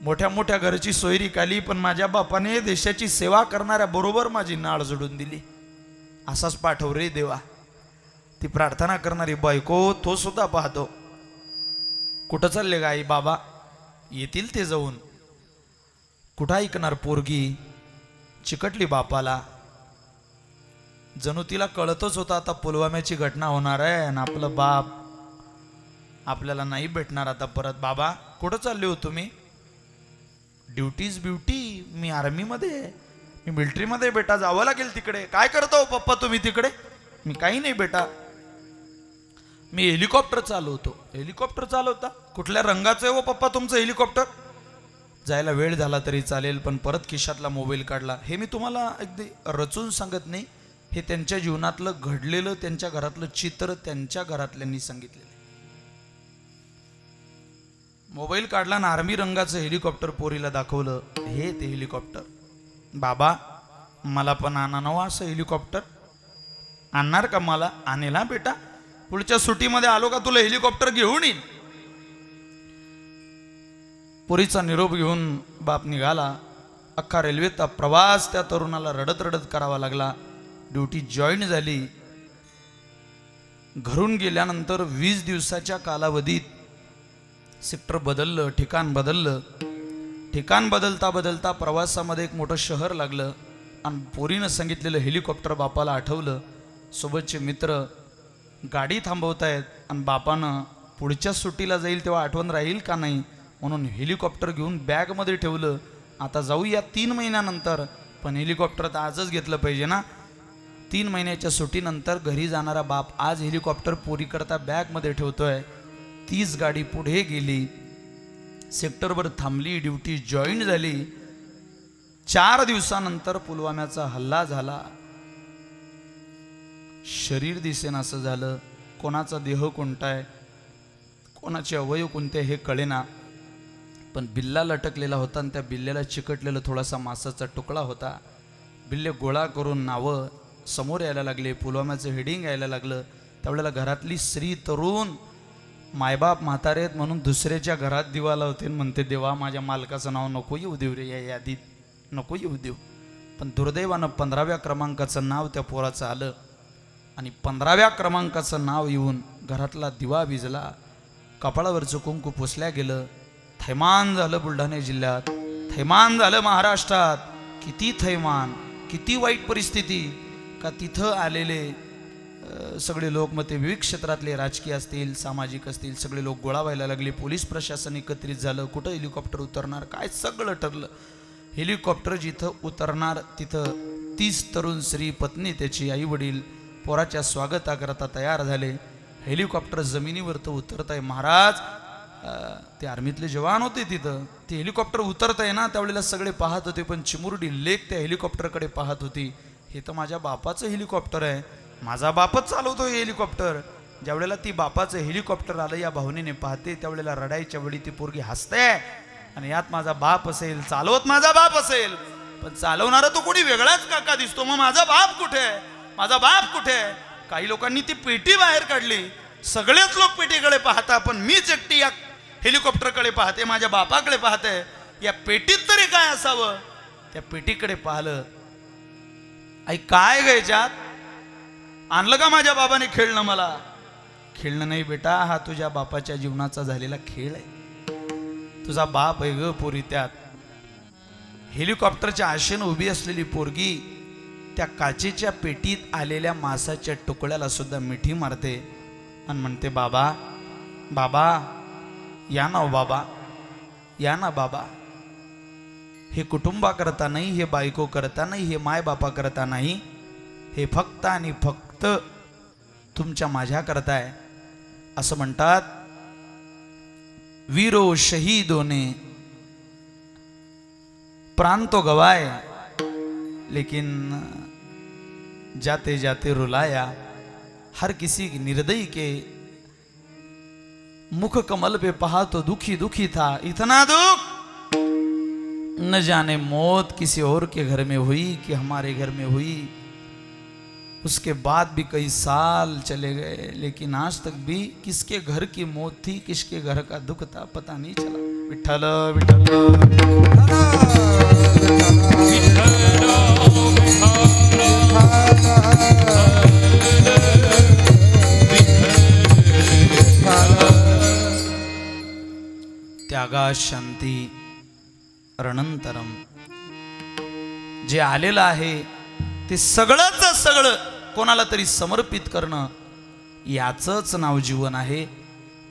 मोठ्या मोठ्या घरची सोयरी काली पण माझ्या बापाने देशाची सेवा करणाऱ्या बरोबर माझी नाळ जोडून दिली. असाच पाठव रे देवा. ती प्रार्थना करणारी बायको तो सुद्धा पाहतो. कुठं चालले गाई बाबा? येतील ते जाऊन. कुठं ऐकणार पोरगी? चिकटली बापाला. जणू तिला कळतच होता आता पुलवाम्याची घटना होणार आहे आणि आपलं बाप आपल्याला नाही भेटणार आता परत. बाबा कुठं चालले हो तुम्ही? ड्युटीज ब्युटी मी आर्मीमध्ये मी मिलिटरीमध्ये बेटा जावं लागेल तिकडे. काय करतो हो पप्पा तुम्ही तिकडे? मी काही नाही बेटा. मी हेलिकॉप्टर चालवतो. हेलिकॉप्टर चालवता? कुठल्या रंगाचं आहे हो पप्पा तुमचं हेलिकॉप्टर? जायला वेळ झाला तरी चालेल पण परत खिशातला मोबाईल काढला. हे मी तुम्हाला अगदी रचून सांगत नाही. हे त्यांच्या जीवनातलं घडलेलं त्यांच्या घरातलं चित्र त्यांच्या घरातल्यांनी सांगितलेलं मोबाईल काढला आणि आर्मी रंगाचं हेलिकॉप्टर पोरीला दाखवलं. हे ते हेलिकॉप्टर. बाबा मला पण आणा नवा हो असं हेलिकॉप्टर. आणणार का मला? आणेला बेटा. पुढच्या सुटीमध्ये आलो का तुला हेलिकॉप्टर घेऊन येईन? पुरीचा निरोप घेऊन बाप निघाला. अख्खा रेल्वेचा प्रवास त्या तरुणाला रडत रडत करावा लागला. ड्युटी जॉईन झाली. घरून गेल्यानंतर वीस दिवसाच्या कालावधीत सेक्टर बदललं ठिकाण बदललं. ठिकाण बदलता बदलता प्रवासामध्ये एक मोठं शहर लागलं. आणि पोरीनं सांगितलेलं हेलिकॉप्टर बापाला आठवलं. सोबतचे मित्र गाडी थांबवतायत आणि बापानं पुढच्या सुट्टीला जाईल तेव्हा आठवण राहील का नाही म्हणून हेलिकॉप्टर घेऊन बॅगमध्ये ठेवलं. आता जाऊया तीन महिन्यानंतर पण हेलिकॉप्टर तर आजच घेतलं पाहिजे ना? तीन महिन्याच्या सुट्टीनंतर घरी जाणारा बाप आज हेलिकॉप्टर पोरीकरता बॅगमध्ये ठेवतोय. तीच गाडी पुढे गेली. सेक्टरवर थांबली ड्युटी जॉईन झाली. चार दिवसानंतर पुलवाम्याचा हल्ला झाला. शरीर दिसेन असं झालं. कोणाचा देह कोणता आहे? कोणाचे अवयव कोणते हे कळेना. पण बिल्ला लटकलेला होता आणि त्या बिल्ल्याला चिकटलेला थोडासा मासाचा तुकडा होता. बिल्ले गोळा करून नावं समोर यायला लागले पुलवाम्याचं हेडिंग यायला लागलं. त्यावेळेला घरातली स्त्री तरुण मायबाप म्हातारे आहेत म्हणून दुसऱ्याच्या घरात दिवा लावते आणि म्हणते देवा माझ्या मालकाचं नाव नको येऊ देऊ रे या यादीत नको येऊ देऊ. पण दुर्दैवानं पंधराव्या क्रमांकाचं नाव त्या पोराचं आलं. आणि पंधराव्या क्रमांकाचं नाव येऊन घरातला दिवा विजला कपाळावरचं कुंकू पुसल्या गेलं. थैमान झालं बुलढाणा जिल्ह्यात. थैमान झालं महाराष्ट्रात. किती थैमान किती वाईट परिस्थिती. का तिथं आलेले सगळे लोक मग ते विविध क्षेत्रातले राजकीय असतील सामाजिक असतील सगळे लोक गोळा व्हायला लागले. पोलीस प्रशासन एकत्रित झालं कुठं हेलिकॉप्टर उतरणार काय सगळं ठरलं. हेलिकॉप्टर जिथं उतरणार तिथं तीस तरुण स्त्री पत्नी त्याची आई वडील पोराच्या स्वागताकरता तयार झाले. हेलिकॉप्टर जमिनीवर तर उतरत आहे महाराज ते आर्मीतले जवान होते तिथं. ते हेलिकॉप्टर उतरत आहे ना त्यावेळेला सगळे पाहत होते पण चिमुरडी लेक त्या हेलिकॉप्टरकडे पाहत होती. हे तर माझ्या बापाचं हेलिकॉप्टर आहे. माझा बापच चालवतो हे हेलिकॉप्टर. ज्यावेळेला ती बापाचं हेलिकॉप्टर आलं या भावनेने पाहते त्यावेळेला रडायच्या वेळी ती पोरगी हसते. आणि यात माझा बाप असेल चालवत माझा बाप असेल. पण चालवणारा तो कोणी वेगळाच काका दिसतो मग माझा बाप कुठे? आहे माझा बाप कुठे? आहे काही लोकांनी ती पेटी बाहेर काढली. सगळेच लोक पेटीकडे पाहता पण मीच एकटी या हेलिकॉप्टरकडे पाहते माझ्या बापाकडे पाहते. या पेटीत तरी काय असावं? त्या पेटीकडे पाहिलं. आई काय घ्यायच्यात आणलं का माझ्या बाबाने खेळणं मला? खेळणं नाही बेटा हा तुझ्या बापाच्या जीवनाचा झालेला खेळ आहे. तुझा बाप आहे ग पोरी त्यात. हेलिकॉप्टरच्या आशेनं उभी असलेली पोरगी त्या काचेच्या पेटीत आलेल्या मासाच्या तुकड्याला सुद्धा मिठी मारते आणि म्हणते बाबा बाबा या ना हो बाबा या ना बाबा. हे कुटुंबा करता नाही हे बायको करता नाही हे माय बापा करता नाही. हे फक्त आणि फक्त तुमच्या माझ्या करताय. असं म्हणतात. वीरो शहीदोने प्राण तो गवाय लेकिन जाते जाते रुलाया। हर किसी की निर्दयी के मुख कमल पे पहा तो दुखी दुखी था। इतना दुख! न जाने मौत किसी और के घर में हुई कि हमारे घर में हुई। उसके बाद भी कई साल चले गए, लेकिन आज तक भी किसके घर की मौत थी, किसके घर का दुख था, पता नहीं चला। विठ्ठल विठ्ठल। त्यागाशांती रणंतरम. जे आलेलं आहे ते सगळंच सगळं कोणाला तरी समर्पित करणं याचंच नाव जीवन आहे.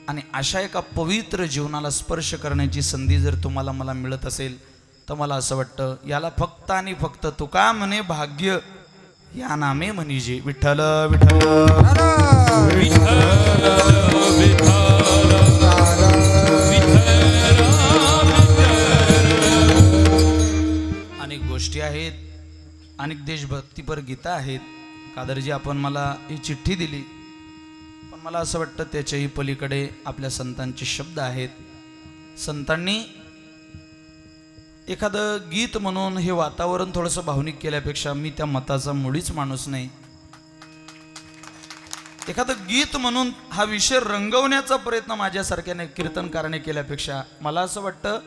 आणि अशा एका पवित्र जीवनाला स्पर्श करण्याची संधी जर तुम्हाला मला मिळत असेल तर मला असं वाटतं याला फक्त आणि फक्त तुका म्हणे भाग्य या नामे म्हणजे विठ्ठल विठ्ठल. गोष्टी आहेत अनेक देशभक्तीपर गीता आहेत. कादरजी आपण मला ही चिठ्ठी दिली. पण मला असं वाटतं त्याच्याही पलीकडे आपल्या संतांचे शब्द आहेत. संतांनी एखादं गीत म्हणून हे वातावरण थोडंसं भावनिक केल्यापेक्षा मी त्या मताचा मुळीच माणूस नाही. एखादं गीत म्हणून हा विषय रंगवण्याचा प्रयत्न माझ्यासारख्याने कीर्तनकाराने केल्यापेक्षा मला असं वाटतं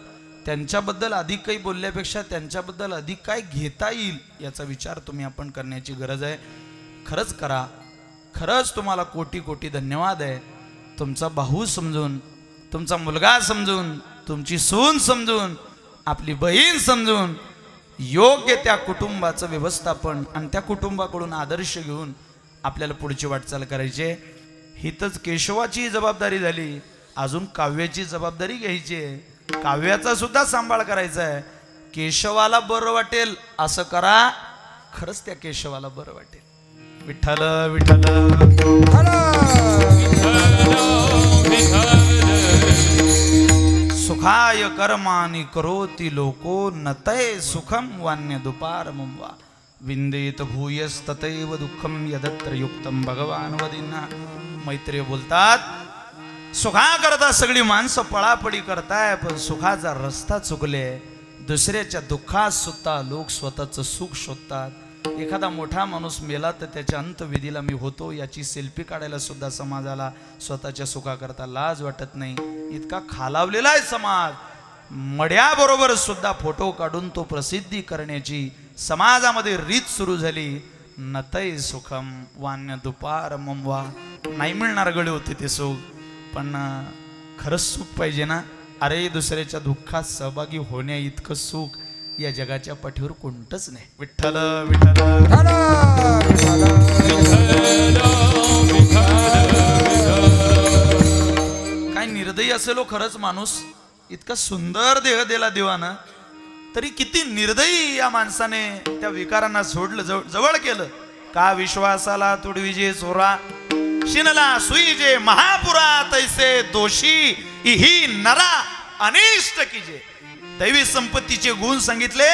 त्यांच्याबद्दल अधिक काही बोलल्यापेक्षा त्यांच्याबद्दल अधिक काय घेता येईल याचा विचार तुम्ही आपण करण्याची गरज आहे. खरंच करा. खरंच तुम्हाला कोटी कोटी धन्यवाद आहे. तुमचा भाऊ समजून तुमचा मुलगा समजून तुमची सून समजून आपली बहीण समजून योग्य त्या कुटुंबाचं व्यवस्थापन आणि त्या कुटुंबाकडून आदर्श घेऊन आपल्याला पुढची वाटचाल करायची आहे. हितच केशवाची जबाबदारी झाली. अजून काव्याची जबाबदारी घ्यायची आहे. काव्याचा सुद्धा सांभाळ करायचा आहे केशवाला बरं वाटेल असं करा. खरंच त्या केशवाला बरं वाटेल. विठ्ठल विठ्ठल. सुखाय कर्मानि करोति लोको नतय सुखम वान्य दुपार मुंबा विंदेत भूयस्ततैव दुःखम यदत्र युक्तम भगवान वदिना मैत्रिय बोलतात सुखा करता सगळी माणसं पळापळी करताय पण सुखाचा रस्ता चुकले. दुसऱ्याच्या दुःखात सुद्धा लोक स्वतःचं सुख शोधतात. एखादा मोठा माणूस मेला तर त्याच्या अंतविधीला मी होतो याची सेल्फी काढायला सुद्धा समाजाला स्वतःच्या सुखाकरता लाज वाटत नाही. इतका खालावलेला आहे समाज. मड्याबरोबर सुद्धा फोटो काढून तो प्रसिद्धी करण्याची समाजामध्ये रीत सुरू झाली. नतय सुखम वान्य दुपार ममवा नाही मिळणार गळे होते ते सुख. पण खरंच सुख पाहिजे ना? अरे दुसऱ्याच्या दुःखात सहभागी होण्या इतकं सुख या जगाच्या पाठीवर कोणतंच नाही. विठ्ठल विठ्ठल. काय निर्दयी असेल हो खरंच माणूस. इतका सुंदर देह दिला देवानं. तरी किती निर्दयी या माणसाने त्या विकारांना सोडलं जवळ जवळ केलं. का विश्वासाला तुडविजे चोरा? शिनला सुईजे महापुरा तैसे दोषी इही नरा अनिष्ट कीजे दैवी संपत्तीचे गुण सांगितले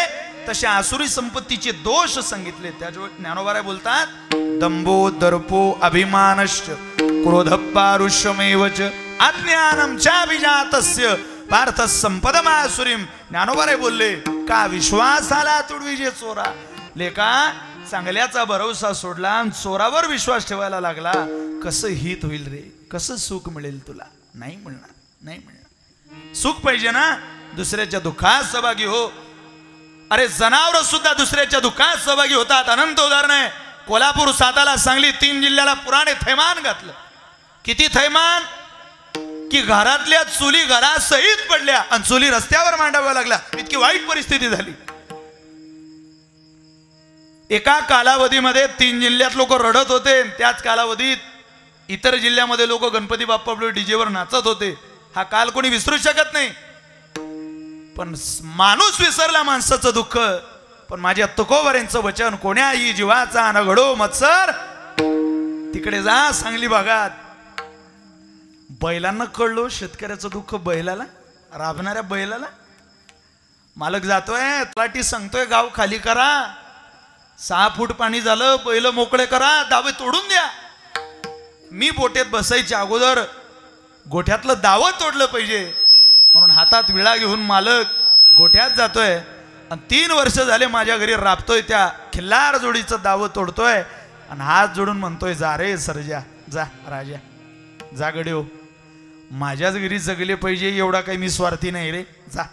तसे आसुरी संपत्तीचे दोष सांगितले त्याच्यावर ज्ञानोबाराय बोलतात दंभो दर्पो अभिमानश्च क्रोध पारुष्यमेवच अज्ञानम चा विजातस्य पार्थ संपदमासुरीम ज्ञानोबाराय बोलले का विश्वासाला तुडविजे चोरा लेका चांगल्याचा भरोसा सोडला आणि चोरावर विश्वास ठेवायला लागला कसं हित होईल रे? कसं सुख मिळेल तुला? नाही मिळणार नाही मिळणार. सुख पाहिजे ना? दुसऱ्याच्या दुःखात सहभागी हो. अरे जनावर सुद्धा दुसऱ्याच्या दुःखात सहभागी होतात. अनंत उदाहरण आहे. कोल्हापूर साताला सांगली तीन जिल्ह्याला पुराणे थैमान घातलं. किती थैमान? की घरातल्या चुली घरासहित पडल्या आणि चुली रस्त्यावर मांडाव्या लागल्या. इतकी वाईट परिस्थिती झाली. एका कालावधीमध्ये तीन जिल्ह्यात लोक रडत होते. त्याच कालावधीत इतर जिल्ह्यामध्ये लोक गणपती बाप्पा डीजेवर नाचत होते. हा काल कोणी विसरू शकत नाही. पण माणूस विसरला माणसाचं दुःख. पण माझ्या तुकोबरेंचं वचन कोण्याही जीवाचा न घडो मत्सर? तिकडे जा सांगली भागात. बैलांना कळलो शेतकऱ्याचं दुःख बैलाला राबणाऱ्या बैलाला. मालक जातोय तलाठी सांगतोय गाव खाली करा. सहा फूट पाणी झालं बैल मोकळे करा दावे तोडून द्या. मी बोटेत बसायच्या अगोदर गोठ्यातलं दावं तोडलं पाहिजे. म्हणून हातात विळा घेऊन मालक गोठ्यात जातोय आणि तीन वर्ष झाले माझ्या घरी राबतोय त्या खिल्लार जोडीचं दावं तोडतोय. आणि हात जोडून म्हणतोय जा रे सरजा जा राजा जा गड्यो. माझ्याच घरी जगले पाहिजे एवढा काही मी स्वार्थी नाही रे. जा.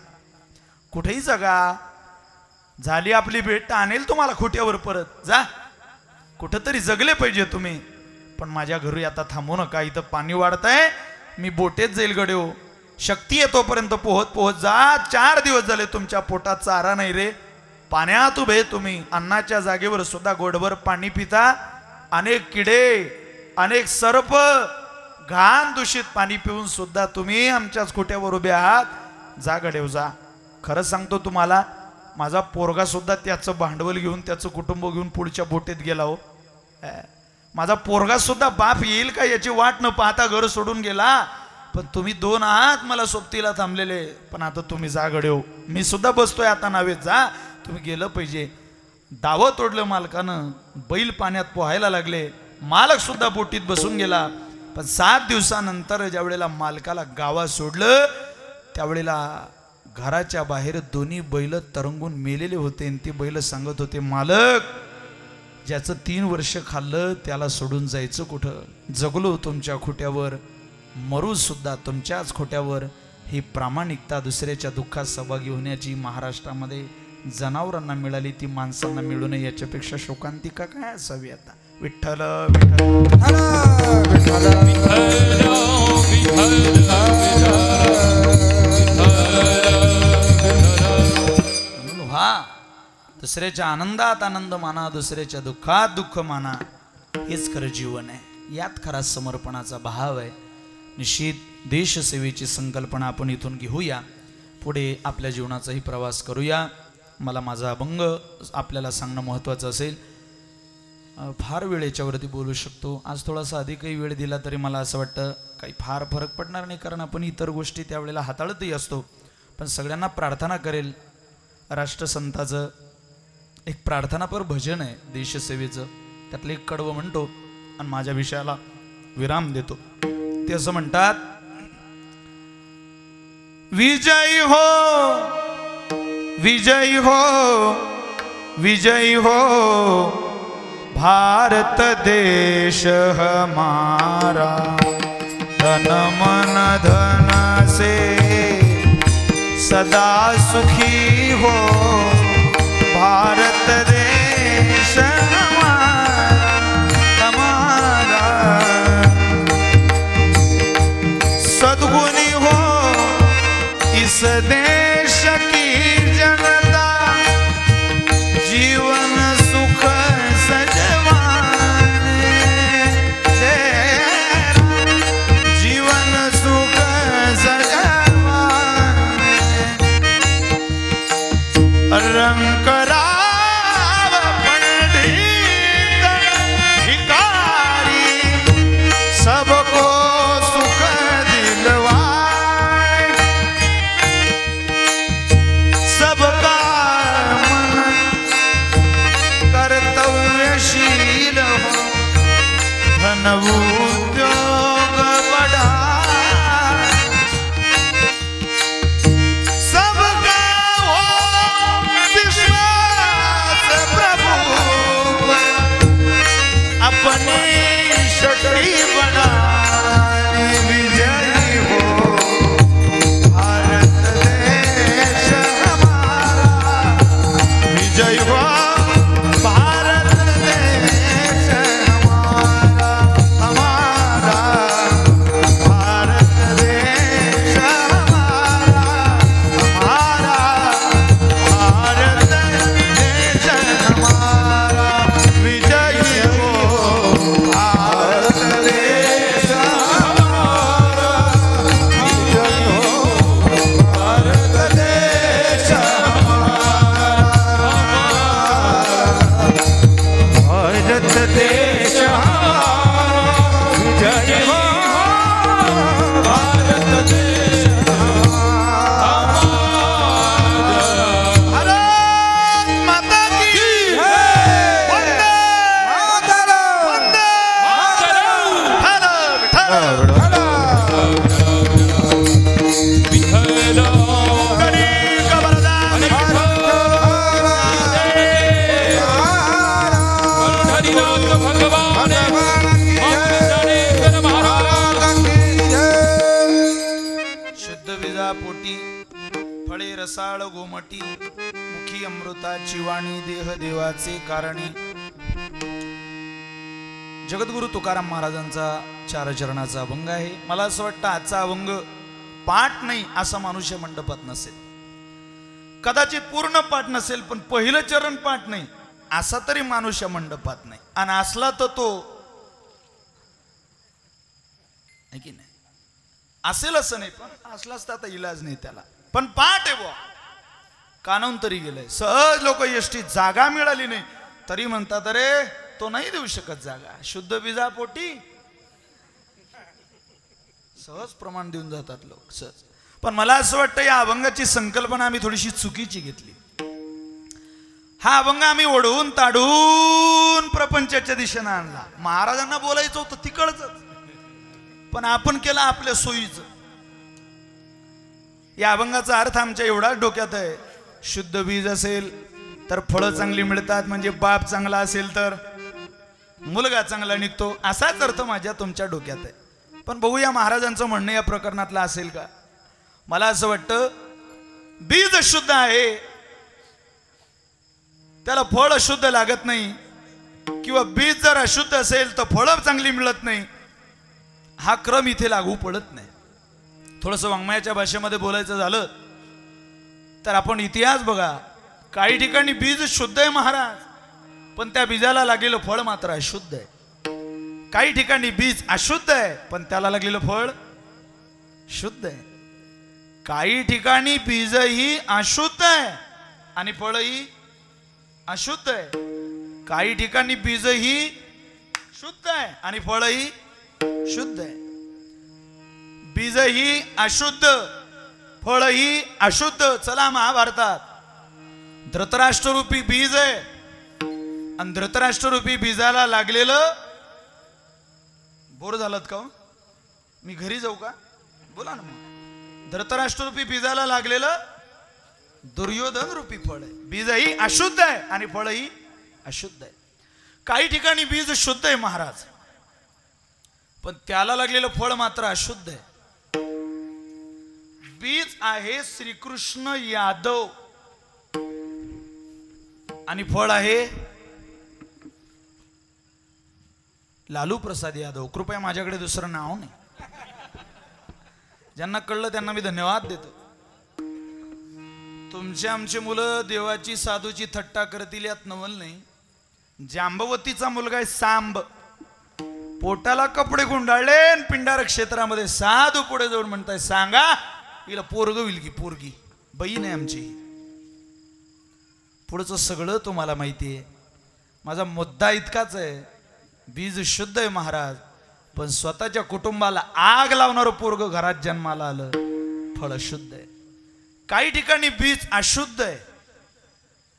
कुठेही जगा. झाली आपली भेट आणेल तुम्हाला खोट्यावर परत. जा. कुठंतरी जगले पाहिजे तुम्ही. पण माझ्या घरी आता थांबू नका. इथं पाणी वाढतंय. मी बोटेत जाईल गड्यो. शक्ती येतोपर्यंत पोहत पोहत जा. चार दिवस झाले तुमच्या पोटात चारा नाही रे. पाण्यात उभे तुम्ही. अन्नाच्या जागेवर सुद्धा गोडभर पाणी पिता. अनेक किडे अनेक सर्प घाण दूषित पाणी पिऊन सुद्धा तुम्ही आमच्याच खोट्यावर उभे आहात. जा गडेव जा. खरं सांगतो तुम्हाला माझा पोरगा सुद्धा त्याचं भांडवल घेऊन त्याचं कुटुंब घेऊन पुढच्या बोटीत गेला हो. माझा पोरगा सुद्धा बाप येईल का याची वाट न पाहता घर सोडून गेला? पण तुम्ही दोन आहात मला सोबतीला थांबलेले पण आता तुम्ही जा गड्यो हो. मी सुद्धा बसतोय आता नावेत जा. तुम्ही गेलं पाहिजे. दावं तोडलं मालकानं बैल पाण्यात पोहायला लागले. मालक सुद्धा बोटीत बसून गेला. पण सात दिवसानंतर ज्या वेळेला मालकाला गावात सोडलं त्यावेळेला घराच्या बाहेर दोन्ही बैल तरंगून मेलेले होते आणि ते बैल सांगत होते मालक ज्याचं तीन वर्ष खाल्लं त्याला सोडून जायचं कुठं? जगलो तुमच्या खोट्यावर मरू सुद्धा तुमच्याच खोट्यावर. ही प्रामाणिकता दुसऱ्याच्या दुःखात सहभागी होण्याची महाराष्ट्रामध्ये जनावरांना मिळाली ती माणसांना मिळू नये याच्यापेक्षा शोकांतिका काय असावी आता? विठ्ठल विठ्ठल दुसऱ्याच्या आनंदात आनंद माना दुसऱ्याच्या दुःखात दुःख माना हेच खरं जीवन आहे. यात खरा समर्पणाचा भाव आहे. निश्चित देशसेवेची संकल्पना आपण इथून घेऊया. पुढे आपल्या जीवनाचाही प्रवास करूया. मला माझा अभंग आपल्याला सांगणं महत्त्वाचं असेल. फार वेळ याच्यावरती बोलू शकतो. आज थोडासा अधिकही वेळ दिला तरी मला असं वाटतं काही फार फरक पडणार नाही कारण आपण इतर गोष्टी त्यावेळेला हाताळतही असतो. पण सगळ्यांना प्रार्थना करेल. राष्ट्रसंताचं एक प्रार्थनापर भजन आहे देशसेवेचं. त्यातलं एक कडवं म्हणतो आणि माझ्या विषयाला विराम देतो. ते असं म्हणतात विजयी हो विजय हो विजयी हो भारत देश हमारा. धन मन धन से सदा सुखी हो भारत देश हमारा। हमारा सद्गुणी हो इस देश भारत देश देवाची वाणी देह देवाचे कारणी. जगद्गुरु तुकाराम महाराजांचा चारचरणाचा अभंग आहे. मला असं वाटतं आजचा अभंग पाठ नाही असा मानुष्य मंडपात नसेल. कदाचित पूर्ण पाठ नसेल पण पहिलं चरण पाठ नाही असा तरी मानुष्य मंडपात नाही. आणि असला तर तो की नाही? असेल असं नाही पण असलाच तर आता इलाज नाही त्याला. पण पाठ आहे बुवा. कानून तरी गेलंय. सहज लोक एसटी जागा मिळाली नाही. तरी म्हणतात अरे तो नाही देऊ शकत जागा. शुद्ध बिजा पोटी. सहज प्रमाण देऊन जातात लोक सहज. पण मला असं वाटतं या अभंगाची संकल्पना आम्ही थोडीशी चुकीची घेतली. हा अभंग आम्ही ओढवून ताडून प्रपंचाच्या दिशेनं आणला. महाराजांना बोलायचं होतं तिकडच. पण आपण केलं आपल्या सोयीचं. या अभंगाचा अर्थ आमच्या एवढाच डोक्यात आहे. शुद्ध बीज असेल तर फळं चांगली मिळतात म्हणजे बाप चांगला असेल तर मुलगा चांगला निघतो असाच अर्थ माझ्या तुमच्या डोक्यात आहे. पण बघूया महाराजांचं म्हणणं या प्रकरणातलं असेल का? मला असं वाटतं बीज शुद्ध आहे त्याला फळ अशुद्ध लागत नाही किंवा बीज जर अशुद्ध असेल तर फळं चांगली मिळत नाही हा क्रम इथे लागू पडत नाही. थोडंसं वाङ्मयाच्या भाषेमध्ये बोलायचं झालं तर आपण इतिहास बघा. काही ठिकाणी बीज शुद्ध आहे महाराज पण त्या बीजाला लागलेलं फळ मात्र अशुद्ध आहे. काही ठिकाणी बीज अशुद्ध आहे पण त्याला लागलेलं फळ शुद्ध आहे. काही ठिकाणी बीजही अशुद्ध आहे आणि फळही अशुद्ध आहे. काही ठिकाणी बीजही शुद्ध आहे आणि फळही शुद्ध आहे. बीजही अशुद्ध फळही अशुद्ध. चला महाभारतात. धृतराष्ट्ररूपी बीज आहे. आणि धृतराष्ट्ररूपी बीजाला लागलेलं बोर झालात का हो? मी घरी जाऊ का? बोला ना मग. धृतराष्ट्ररूपी बीजाला लागलेलं दुर्योधन रूपी फळ आहे. बीजही अशुद्ध आहे आणि फळही अशुद्ध आहे. काही ठिकाणी बीज शुद्ध आहे महाराज. पण त्याला लागलेलं फळ मात्र अशुद्ध आहे. बीज आहे श्रीकृष्ण यादव. आणि फळ आहे लालू प्रसाद यादव. कृपया माझ्याकडे दुसरं नाव नाही. ज्यांना कळलं त्यांना मी धन्यवाद देतो. तुमचे आमचे मुलं देवाची साधूची थट्टा करतील यात नवल नाही. जांबवतीचा मुलगा आहे सांब. पोटाला कपडे गुंडाळले पिंडार क्षेत्रामध्ये साधू पुढे जाऊन म्हणताय सांगा हिला पोरग होईल की पोरगी? बहीण आहे आमची. पुढचं सगळं तुम्हाला माहिती आहे माझा मुद्दा इतकाच आहे. बीज शुद्ध आहे महाराज. पण स्वतःच्या कुटुंबाला आग लावणारं पोरग घरात जन्माला आलं फळ शुद्ध आहे. काही ठिकाणी बीज अशुद्ध आहे.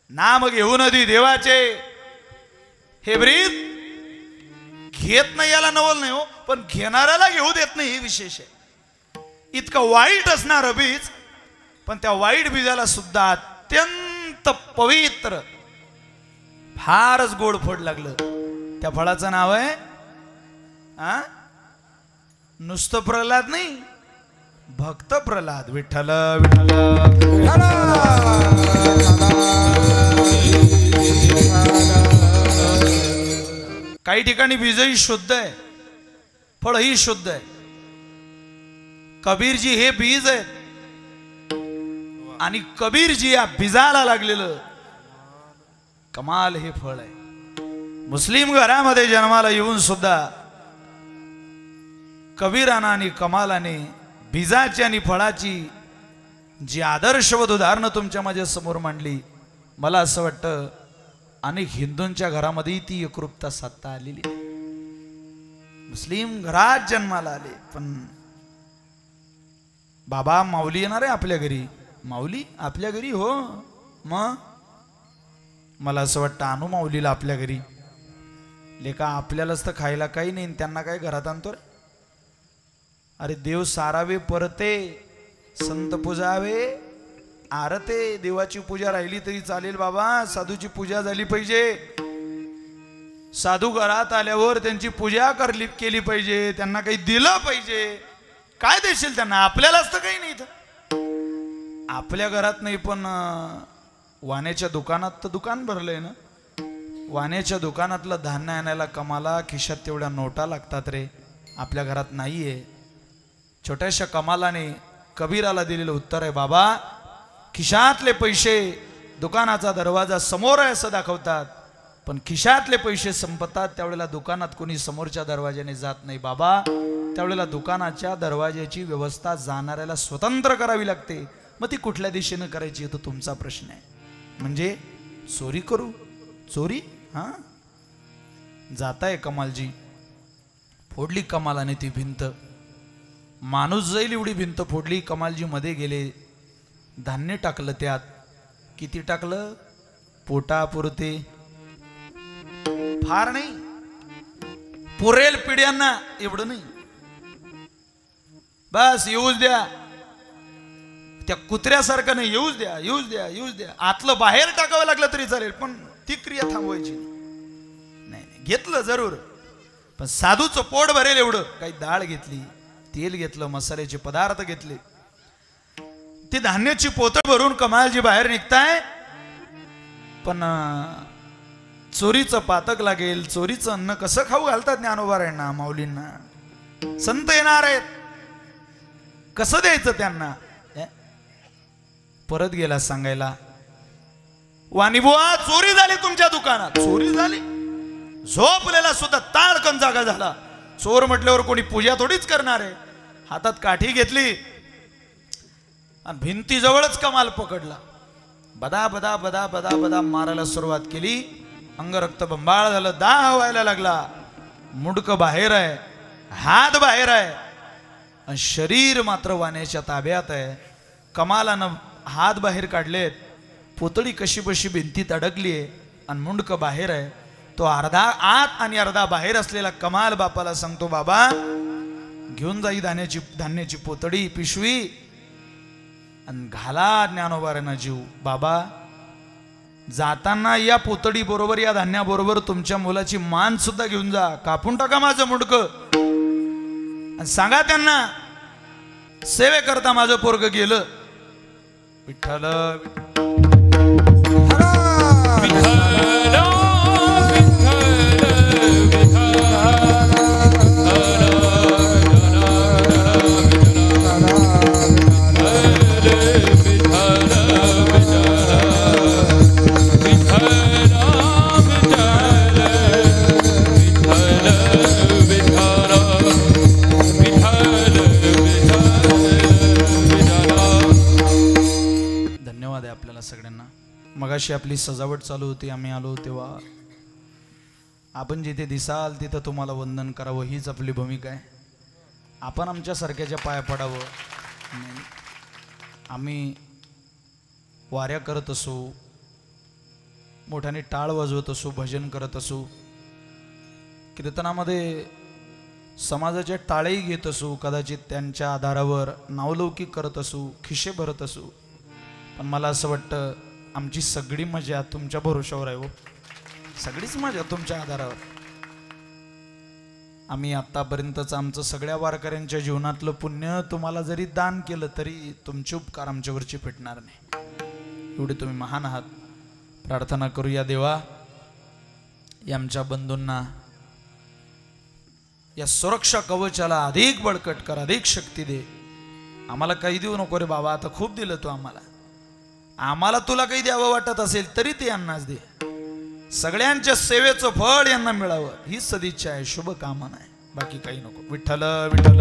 नाम घेऊ नदी देवाचे. हे ब्रीद घेत नाही याला नवल नाही हो पण घेणाऱ्याला घेऊ देत नाही हे विशेष आहे. इतकं वाईट असणार बीज पण त्या वाईट बीजाला सुद्धा अत्यंत पवित्र फारच गोड फळ लागलं. त्या फळाचं नाव आहे आ? नुसतं प्रल्हाद नाही भक्त प्रल्हाद. विठ्ठल विठ्ठल काही ठिकाणी बीजही शुद्ध आहे फळही शुद्ध आहे. कबीरजी हे बीज आहेत आणि कबीरजी या बीजाला लागलेलं. कमाल हे फळ आहे. मुस्लिम घरामध्ये जन्माला येऊन सुद्धा कबीरानं आणि कमालाने बीजाची आणि फळाची जी आदर्शवत उदाहरणं तुमच्या माझ्यासमोर मांडली मला असं वाटतं अनेक हिंदूंच्या घरामध्ये ती एकरूपता साधता आलेली मुस्लिम घरात जन्माला आले पण बाबा माऊली येणार आहे आपल्या घरी. माऊली आपल्या घरी? हो. मग? मला असं वाटतं आणू माऊलीला आपल्या घरी. लेका आपल्यालाच तर खायला काही नाही त्यांना काय घरात आणतो रे? अरे देव सारावे परते. संत पूजावे आरते. देवाची पूजा राहिली तरी चालेल बाबा. साधूची पूजा झाली पाहिजे. साधू घरात आल्यावर त्यांची पूजा करली केली पाहिजे. त्यांना काही दिलं पाहिजे. काय देशील त्यांना? आपल्यालाच तर काही नाही इथं. आपल्या घरात नाही पण वाण्याच्या दुकानात तर दुकान भरलंय ना. वाण्याच्या दुकानातलं धान्य आणायला कमाला खिशात तेवढ्या नोटा लागतात रे. आपल्या घरात नाहीये. छोट्याशा कमालाने कबीराला दिलेलं उत्तर आहे बाबा खिशातले पैसे दुकानाचा दरवाजा समोर आहे असं दाखवतात. पण खिशातले पैसे संपतात त्यावेळेला दुकानात कोणी समोरच्या दरवाजाने जात नाही. बाबा त्यावेळेला दुकानाच्या दरवाज्याची व्यवस्था जाणाऱ्याला स्वतंत्र करावी लागते. मग ती कुठल्या दिशेनं करायची तो तुमचा प्रश्न आहे. म्हणजे चोरी करू? चोरी? हा? जाताय कमालजी. फोडली कमालाने ती भिंत. माणूस जाईल एवढी भिंत फोडली कमालजी मध्ये गेले. धान्य टाकलं त्यात. किती टाकलं? पोटापुरते. फार नाही. पुरेल पिढ्यांना एवढं नाही. बस येऊच द्या. त्या कुत्र्यासारखं नाही येऊच द्या येऊच द्या येऊच द्या. आतलं बाहेर टाकावं लागलं तरी चालेल पण ती क्रिया थांबवायची नाही. नाही घेतलं जरूर. पण साधूचं पोट भरेल एवढं. काही डाळ घेतली तेल घेतलं मसाल्याचे पदार्थ घेतले. ती धान्याची पोतळ भरून कमालजी बाहेर निघताय. पण चोरीचं पातक लागेल चोरीचं अन्न कसं खाऊ घालतात ज्ञानोबारायांना माऊलींना? संत येणार आहेत. कसं द्यायचं त्यांना? परत गेला सांगायला वाणीबुवा चोरी झाली तुमच्या दुकानात. चोरी झाली? झोपलेला सुद्धा ताडकन जागा झाला. चोर म्हटल्यावर कोणी पूजा थोडीच करणार आहे. हातात काठी घेतली आणि भिंतीजवळच कमाल पकडला. बदा बदा बदा बदा बदा मारायला सुरुवात केली. अंगरक्त बंबाळ झालं दाह व्हायला लागला. मुडक बाहेर आहे हात बाहेर आहे. आणि शरीर मात्र वाण्याच्या ताब्यात आहे. कमालानं हात बाहेर काढलेत. पुतळी कशी बशी भिंतीत अडकली आहे आणि मुंडक बाहेर आहे. तो अर्धा आत आणि अर्धा बाहेर असलेला कमाल बापाला सांगतो बाबा घेऊन जाई धान्याची धान्याची पोतडी पिशवी आणि घाला ज्ञानोबाऱ्यांना जीव. बाबा जाताना या पोतडी बरोबर या धान्याबरोबर तुमच्या मुलाची मान सुद्धा घेऊन जा. कापून टाका माझं मुडक. आणि सांगा त्यांना सेवे करता माझं पोरग गेलं. विठ्ठल मगाशी आपली सजावट चालू होती आम्ही आलो तेव्हा. आपण जिथे दिसाल तिथं तुम्हाला वंदन करावं हीच आपली भूमिका आहे. आपण आमच्यासारख्याच्या पाया पडावं. आम्ही वाऱ्या करत असू मोठ्याने टाळ वाजवत असू भजन करत असू कीर्तनामध्ये समाजाचे टाळेही घेत असू कदाचित त्यांच्या आधारावर नावलौकिक करत असू खिशे भरत असू. पण मला असं वाटतं आमची सगळी मजा तुमच्या भरोशावर आहे हो. सगळीच मजा तुमच्या आधारावर. आम्ही आत्तापर्यंतच आमचं सगळ्या वारकऱ्यांच्या जीवनातलं पुण्य तुम्हाला जरी दान केलं तरी तुमचे उपकार आमच्यावरची फिटणार नाही. एवढे तुम्ही महान आहात. प्रार्थना करूया देवा. या आमच्या बंधूंना या सुरक्षा कवचाला अधिक बळकट कर अधिक शक्ती दे. आम्हाला काही देऊ नको रे बाबा आता खूप दिलं तू आम्हाला. आम्हाला तुला काही द्यावं वाटत असेल तरी ते यांनाच दे सगळ्यांच्या सेवेचं फळ यांना मिळावं ही सदिच्छा आहे शुभ कामना आहे बाकी काही नको विठ्ठल विठ्ठल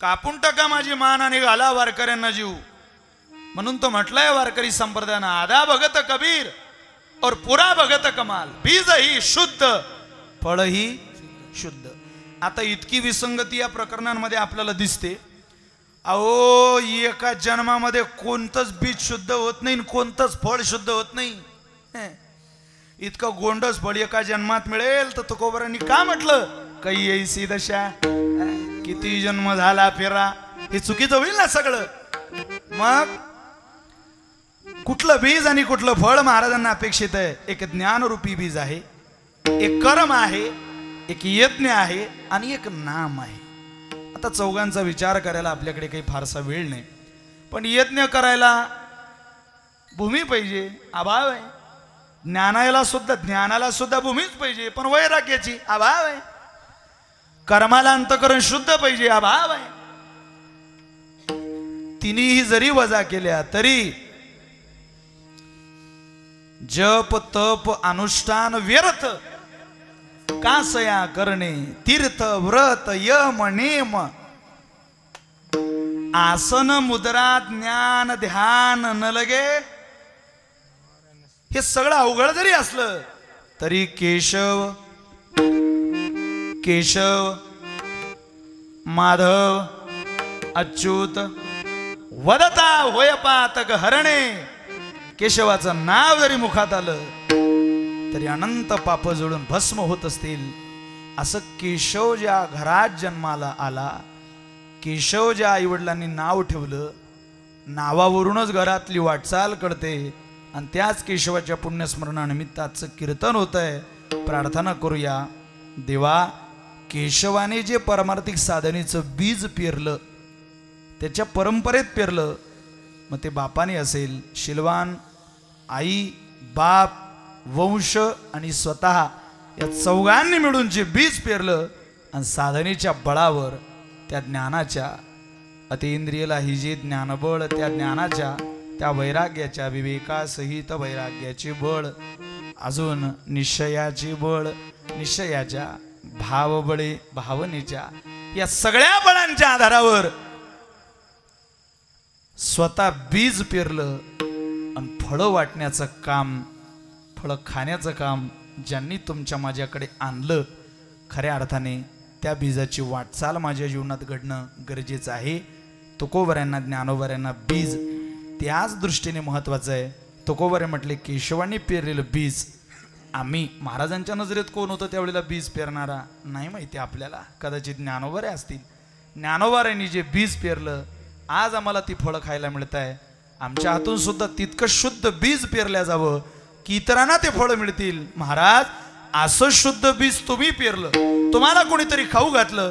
कापून टाका माझी मान आणि घाला वारकऱ्यांना जीव म्हणून तो म्हटलाय वारकरी संप्रदायानं आधा भगत कबीर और पुरा भगत कमाल। बीज ही शुद्ध फळ ही शुद्ध. आता इतकी विसंगती या प्रकरणांमध्ये आपल्याला दिसते. अहो एका जन्मामध्ये कोणतंच बीज शुद्ध होत नाही कोणतंच फळ शुद्ध होत नाही. इतकं गोंडस फळ एका जन्मात मिळेल तर तुकोबरांनी का म्हटलं? काही येईसी दशा. किती जन्म झाला फेरा. हे चुकीचं होईल ना सगळं. मग कुठलं बीज आणि कुठलं फळ महाराजांना अपेक्षित आहे? एक ज्ञानरूपी बीज आहे एक कर्म आहे एक यज्ञ आहे आणि एक नाम आहे. आता चौघांचा विचार करायला आपल्याकडे काही फारसा वेळ नाही. पण यज्ञ करायला भूमी पाहिजे अभाव आहे. ज्ञानाला सुद्धा ज्ञानाला सुद्धा भूमीच पाहिजे पण वैराग्याची अभाव आहे. कर्माला अंतकरण शुद्ध पाहिजे अभाव आहे. तिन्ही जरी वजा केल्या तरी जप तप अनुष्ठान व्यर्थ. कासया करणे तीर्थ व्रत यम नेम. आसन मुद्रा ज्ञान ध्यान न लगे हे सगळं अवघड जरी असलं तरी केशव केशव माधव अच्युत वदता होय पातक हरणे. केशवाचं नाव जरी मुखात आलं तरी अनंत पाप जोडून भस्म होत असतील. असं केशव ज्या घरात जन्माला आला केशव ज्या आईवडिलांनी नाव ठेवलं नावावरूनच घरातली वाटचाल कळते आणि त्याच केशवाच्या पुण्यस्मरणानिमित्त आजचं कीर्तन होत आहे प्रार्थना करूया. देवा केशवाने जे परमार्थिक साधनेचं बीज पेरलं त्याच्या परंपरेत पेरलं मग ते बापाने असेल. शिलवान आई बाप वंश आणि स्वतः या चौघांनी मिळून जे बीज पेरलं आणि साधनेच्या बळावर त्या ज्ञानाच्या अतिंद्रियला ही जे ज्ञानबळ त्या ज्ञानाच्या त्या वैराग्याच्या विवेकासहित वैराग्याचे बळ अजून निश्चयाचे बळ निश्चयाच्या भावबळे भावनेच्या या सगळ्या बळांच्या आधारावर स्वतः बीज पेरलं फळं वाटण्याचं काम फळं खाण्याचं काम ज्यांनी तुमच्या माझ्याकडे आणलं खऱ्या अर्थाने त्या बीजाची वाटचाल माझ्या जीवनात घडणं गरजेचं आहे. तुकोबऱ्यांना ज्ञानोबऱ्यांना बीज त्याच दृष्टीने महत्वाचं आहे. तुकोबरे म्हटले केशवांनी पेरलेलं बीज आम्ही महाराजांच्या नजरेत कोण होतं त्यावेळेला बीज पेरणारा? नाही माहिती आपल्याला. कदाचित ज्ञानोबरे असतील. ज्ञानोबाऱ्यांनी जे बीज पेरलं आज आम्हाला ती फळं खायला मिळत आहे आमच्या हातून सुद्धा तितकं शुद्ध बीज पेरल्या जावं की इतरांना ते फळं मिळतील. महाराज असं शुद्ध बीज तुम्ही पेरलं. तुम्हाला कोणीतरी खाऊ घातलं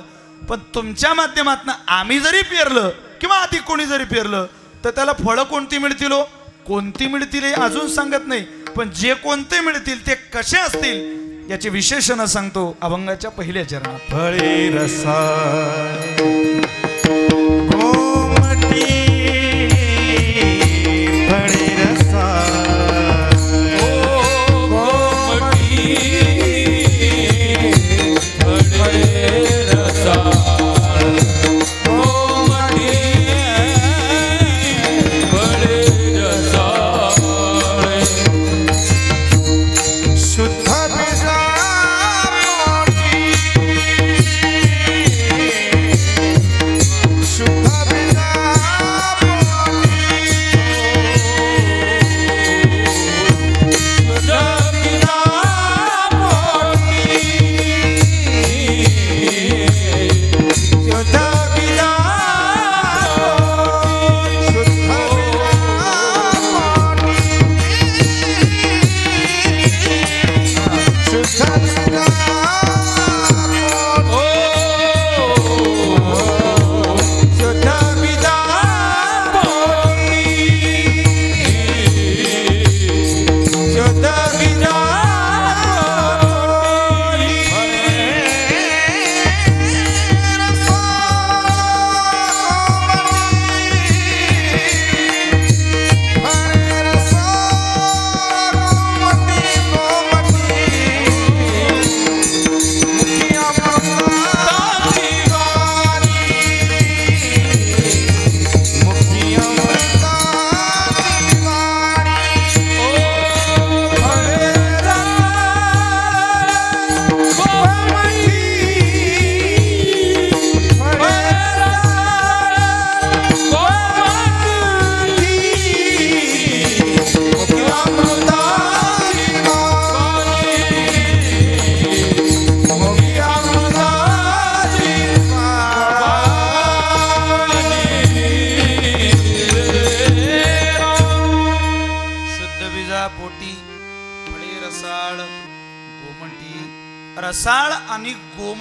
पण तुमच्या माध्यमातून आम्ही जरी पेरलं किंवा आधी कोणी जरी पेरलं तर त्याला फळं कोणती मिळतील हो? कोणती मिळतील हे अजून सांगत नाही पण जे कोणते मिळतील ते कसे असतील याचे विशेषण सांगतो अभंगाच्या पहिल्या चरणात. फळे रसा फळे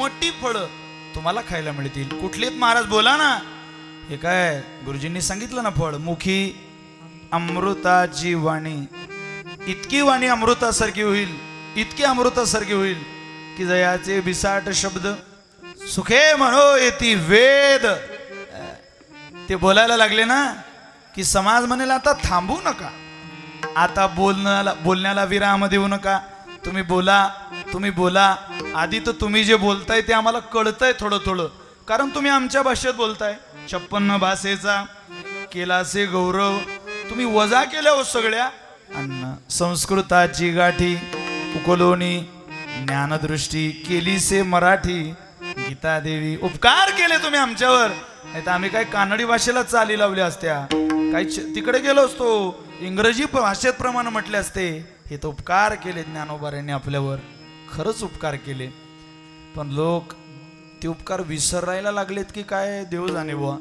मोठी फळं तुम्हाला खायला मिळतील. कुठलीत महाराज बोला ना. हे काय गुरुजींनी सांगितलं ना फळ? मुखी अमृताची वाणी. इतकी वाणी अमृतासारखी होईल इतकी अमृतासारखी होईल की जयाचे बिसाट शब्द सुखे म्हणो येती वेद. ते बोलायला लागले ना की समाज म्हणेल आता थांबू नका. आता बोलण्याला बोलण्याला विराम देऊ नका. तुम्ही बोला तुम्ही बोला. आधी तर तुम्ही जे बोलताय ते आम्हाला कळतंय थोडं थोडं. कारण तुम्ही आमच्या भाषेत बोलताय. छप्पन्न भाषेचा केलासे गौरव. तुम्ही वजा केल्या हो सगळ्या. अन्न संस्कृताची गाठी उकलोनी ज्ञानदृष्टी केलीसे मराठी. गीता देवी उपकार केले तुम्ही आमच्यावर. नाही तर आम्ही काय कानडी भाषेला चाली लावल्या असत्या. काही तिकडे गेलो असतो. इंग्रजी भाषेत प्रमाण म्हटले असते. हे तर उपकार केले ज्ञानोबाऱ्यांनी आपल्यावर. खरंच उपकार केले. पण लोक ते उपकार विसरायला लागलेत की काय? देव जाणे बुवा.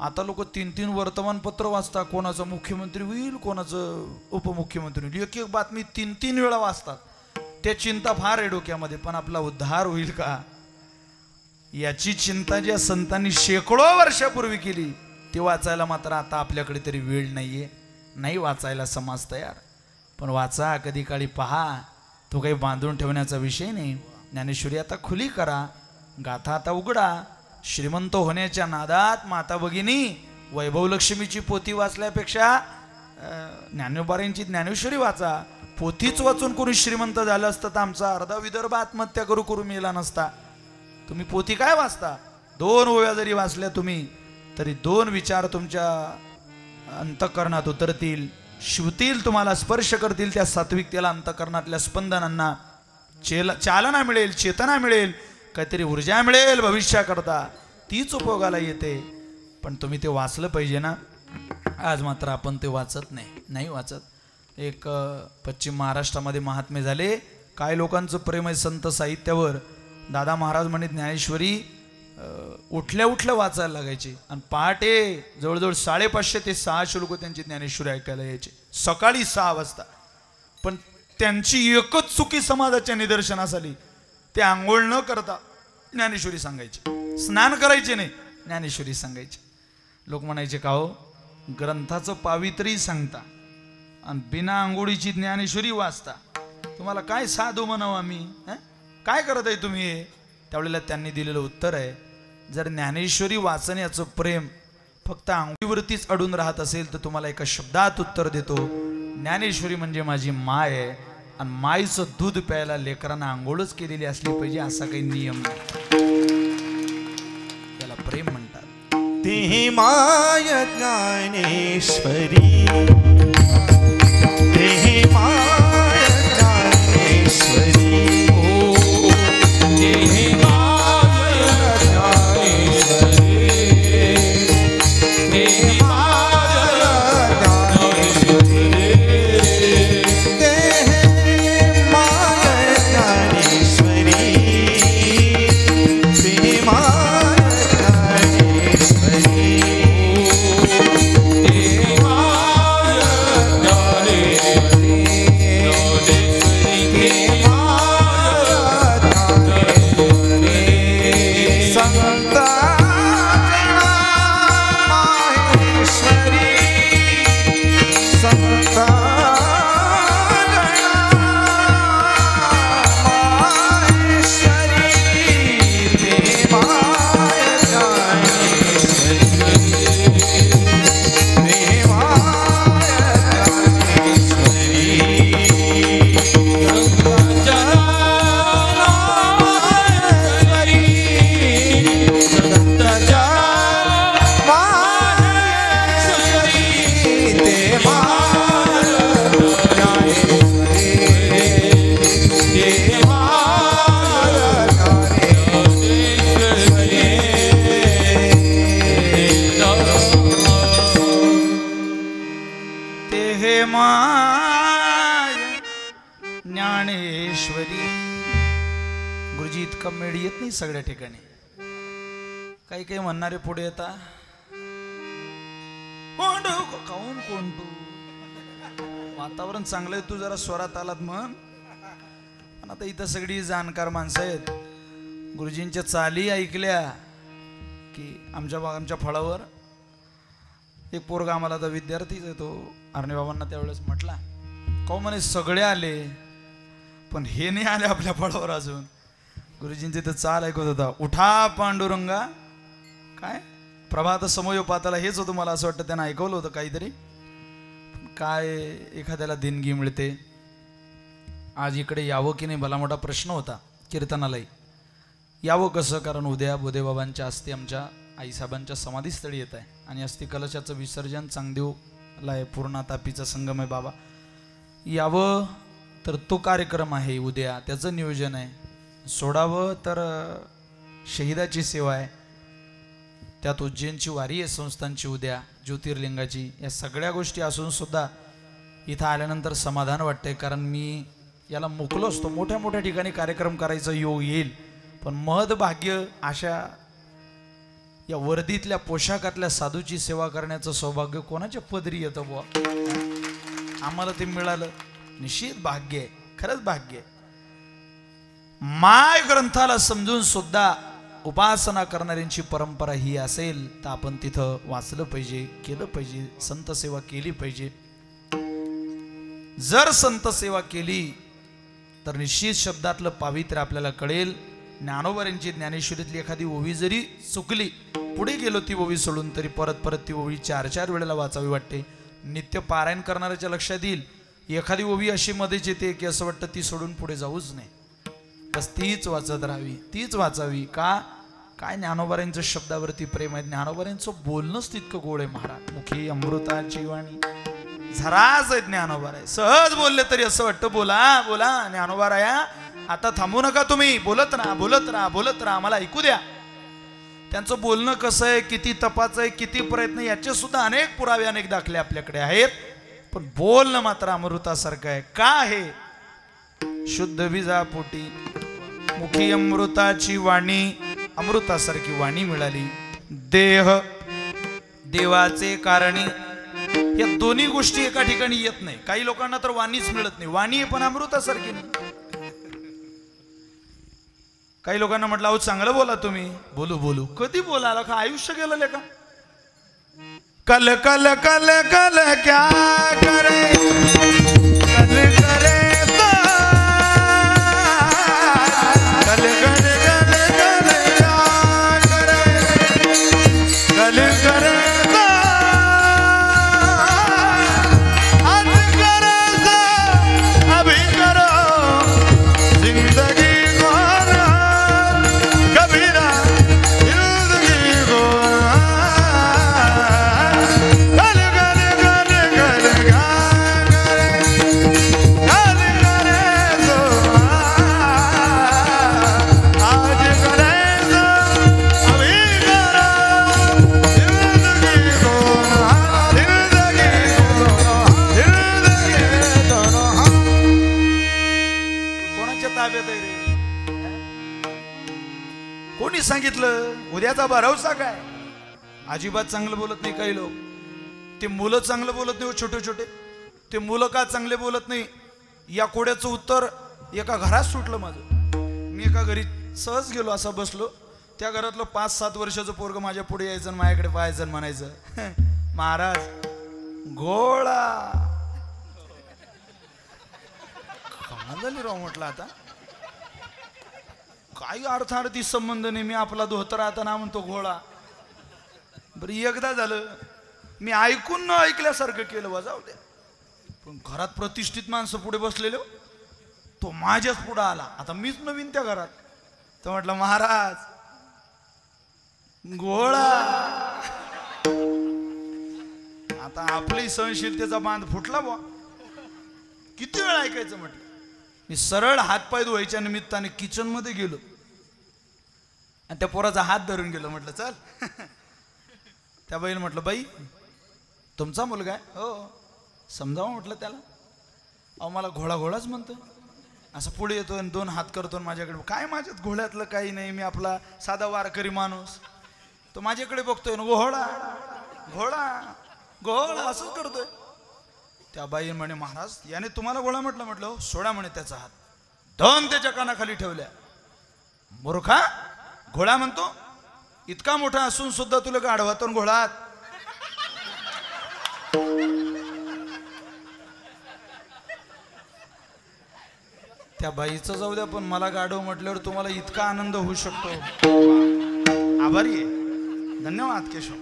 आता लोक तीन तीन वर्तमानपत्र वाचतात. कोणाचं मुख्यमंत्री होईल कोणाचं उपमुख्यमंत्री होईल. एक एक बातमी तीन तीन वेळा वाचतात. त्या चिंता फार आहे डोक्यामध्ये. पण आपला उद्धार होईल का? याची चिंता ज्या संतांनी शेकडो वर्षापूर्वी केली ती वाचायला मात्र आता आपल्याकडे तरी वेळ नाहीये. नाही वाचायला समाज तयार. पण वाचा कधी काळी पहा. तो काही बांधून ठेवण्याचा विषय नाही. ज्ञानेश्वरी आता खुली करा. गाथा आता उघडा. श्रीमंत होण्याच्या नादात माता भगिनी वैभवलक्ष्मीची पोथी वाचल्यापेक्षा ज्ञानोबारींची ज्ञानोबाऱ्यांची ज्ञानेश्वरी वाचा. पोथीच वाचून कोणी श्रीमंत झालं असतं तर आमचा अर्धा विदर्भ आत्महत्या करू करू मेला नसता. तुम्ही पोथी काय वाचता? दोन ओव्या जरी वाचल्या तुम्ही तरी दोन विचार तुमच्या अंतकरणात उतरतील. शिवतील तुम्हाला स्पर्श करतील त्या सात्विकतेला अंतकरणातल्या स्पंदनांना. चेल चालना मिळेल चेतना मिळेल काहीतरी ऊर्जा मिळेल भविष्याकरता. तीच उपयोगाला येते. पण तुम्ही ते वाचलं पाहिजे ना. आज मात्र आपण ते वाचत नाही नाही वाचत. एक पश्चिम महाराष्ट्रामध्ये महात्मे झाले. काय लोकांचं प्रेम आहे संत साहित्यावर. दादा महाराज म्हणे ज्ञानेश्वरी उठल्या उठल्या वाचायला लागायचे. आणि पहाटे जवळजवळ साडेपाचशे ते सहाशे लोक त्यांची ज्ञानेश्वरी ऐकायला यायचे. सकाळी सहा वाजता. पण त्यांची एकच चुकी समाजाच्या निदर्शनास आली. ते आंघोळ न करता ज्ञानेश्वरी सांगायची. स्नान करायचे नाही ज्ञानेश्वरी सांगायची. लोक म्हणायचे का हो? ग्रंथाचं पावित्री सांगता आणि बिना आंघोळीची ज्ञानेश्वरी वाचता. तुम्हाला काय साधू म्हणावं आम्ही? काय करत आहे तुम्ही हे? त्यावेळेला त्यांनी दिलेलं उत्तर आहे जर ज्ञानेश्वरी वाचण्याचं प्रेम फक्त आंघोळीवरतीच अडून राहत असेल तर तुम्हाला एका शब्दात उत्तर देतो. ज्ञानेश्वरी म्हणजे माझी माय आहे आणि माईचं दूध प्यायला लेकरांना आंघोळच केलेली असली पाहिजे असा काही नियम नाही. त्याला प्रेम म्हणतात. ते माय ज्ञानेश्वरी. ते माय काही म्हणणारे पुढे येता? कोंडू काऊन कोंडू? वातावरण चांगलं आहे तू जरा स्वरात आलात म्हण. पण आता इथं सगळी जाणकार माणसं आहेत. गुरुजींच्या चाली ऐकल्या की आमच्या बा- आमच्या फळावर. एक पोरगा आम्हाला आता विद्यार्थीच आहे तो बाबांना त्यावेळेस म्हटला काऊ म्हणे सगळे आले पण हे नाही आले आपल्या फळावर अजून. गुरुजींचे तर चाल ऐकत होता. उठा पांडुरंगा. काय? प्रभात समयोपाताला हेच होतं मला असं वाटतं त्यांना ऐकवलं होतं काहीतरी. काय एखाद्याला देणगी मिळते? आज इकडे यावं की नाही भला मोठा प्रश्न होता कीर्तनालाही. यावं कसं? कारण उद्या बुधेबाबांच्या अस्थि आमच्या आईसाहेबांच्या समाधीस्थळी येत आहे. आणि अस्थि कलशाचं विसर्जन चांगदेवला आहे पूर्णा तापीचा संगम आहे बाबा. यावं तर तो कार्यक्रम आहे उद्या त्याचं नियोजन आहे. सोडावं तर शहीदाची शहिदाची सेवा आहे. त्यात उज्जैनची वारी आहे संस्थांची उद्या ज्योतिर्लिंगाची. या सगळ्या गोष्टी असून सुद्धा इथं आल्यानंतर समाधान वाटतंय कारण मी याला मोकलो असतो. मोठ्या मोठ्या ठिकाणी कार्यक्रम करायचा योग येईल पण महदभाग्य अशा या वर्दीतल्या पोशाखातल्या साधूची सेवा करण्याचं सौभाग्य कोणाच्या पदरी येतं बुवा? आम्हाला ते मिळालं. निश्चित भाग्य आहे खरंच भाग्य आहे. माय ग्रंथाला समजून सुद्धा उपासना करणाऱ्यांची परंपरा ही असेल तर आपण तिथं वाचलं पाहिजे केलं पाहिजे संत सेवा केली पाहिजे. जर संत सेवा केली तर निश्चित शब्दातलं पावित्र्य आपल्याला कळेल. ज्ञानोबऱ्यांची ज्ञानेश्वरीतली एखादी ओवी जरी चुकली पुढे गेलो ती ओवी सोडून तरी परत परत ती ओवी चार चार वेळेला वाचावी वाटते. नित्य पारायण करणाऱ्याच्या लक्षात येईल एखादी ओवी अशी मध्येच येते की असं वाटतं ती सोडून पुढे जाऊच नाही. बस तीच वाचत राहावी तीच वाचावी. का? काय ज्ञानोबाऱ्यांचं शब्दावरती प्रेम आहे? ज्ञानोबऱ्यांचं बोलणंच तितकं गोड आहे महाराज. मुखी अमृताची वाणी झराच आहे ज्ञानोबार आहे सहज बोलले तरी असं वाटतं बोला बोला ज्ञानोबार आहे आता थांबू नका तुम्ही. बोलत राहा बोलत राहा बोलत राहा आम्हाला ऐकू द्या. त्यांचं बोलणं कसं आहे किती तपाचं आहे किती प्रयत्न याचे सुद्धा अनेक पुरावे अनेक दाखले आपल्याकडे आहेत. पण बोलणं मात्र अमृतासारखं आहे. का आहे? शुद्ध विजा पोटी मुखी अमृताची वाणी. अमृतासारखी वाणी मिळाली. देह. देवाचे कारणी. या दोन्ही गोष्टी एका ठिकाणी येत नाही. काही लोकांना तर वाणीच मिळत नाही. वाणी पण अमृतासारखी नाही. काही लोकांना म्हटलं अहो चांगलं बोला तुम्ही. बोलू बोलू. कधी बोलायला? का आयुष्य गेलं का? कल कल कल कल क्या करे? उद्याचा भरवसा काय? अजिबात चांगलं बोलत नाही काही लोक. ते मुलं चांगलं बोलत नाही हो छोटे छोटे. ते मुलं का चांगले बोलत नाही? या कोड्याचं उत्तर एका घरात सुटलं माझं. मी एका घरी सहज गेलो असा बसलो. त्या घरातलं पाच सात वर्षाचं पोरग माझ्या पुढे यायचं माझ्याकडे पाहायचं म्हणायचं महाराज गोळा झाली राव म्हटलं आता. काही अर्थार्थी संबंध नाही मी आपला धोतरा आता ना म्हणतो घोळा बरं एकदा झालं मी ऐकून न ऐकल्यासारखं केलं बा जाऊ द्या पण घरात प्रतिष्ठित माणसं पुढे बसलेले हो. तो माझ्याच पुढे आला. आता मीच नवीन त्या घरात. तर म्हटलं महाराज गोळा आता आपली सहनशीलतेचा बांध फुटला बा. किती वेळ ऐकायचं म्हटलं? मी सरळ हातपाय धुवायच्या निमित्ताने किचनमध्ये गेलो. आणि त्या पोराचा हात धरून गेलो म्हटलं चल. त्या बाईला म्हटलं बाई तुमचा मुलगा आहे? हो. समजावं? म्हटलं त्याला. अहो मला घोडा घोडाच म्हणतो असं पुढे येतो आणि दोन हात करतो आणि माझ्याकडे काय माझ्यात घोड्यातलं काही नाही मी आपला साधा वारकरी माणूस. तो माझ्याकडे बघतोय ना घोडा घोडा घोडा असंच करतोय. त्या बाई म्हणे महाराज याने तुम्हाला गोळा म्हटलं. म्हटलं हो, सोडा म्हणे त्याचा हात. दोन त्याच्या कानाखाली ठेवल्या. मूर्खा घोडा म्हणतो इतका मोठा असून सुद्धा तुला गाढवातून घोडात त्या बाईचं जाऊ द्या पण मला गाढव म्हटल्यावर तुम्हाला इतका आनंद होऊ शकतो. आभारी आहे. धन्यवाद केशव.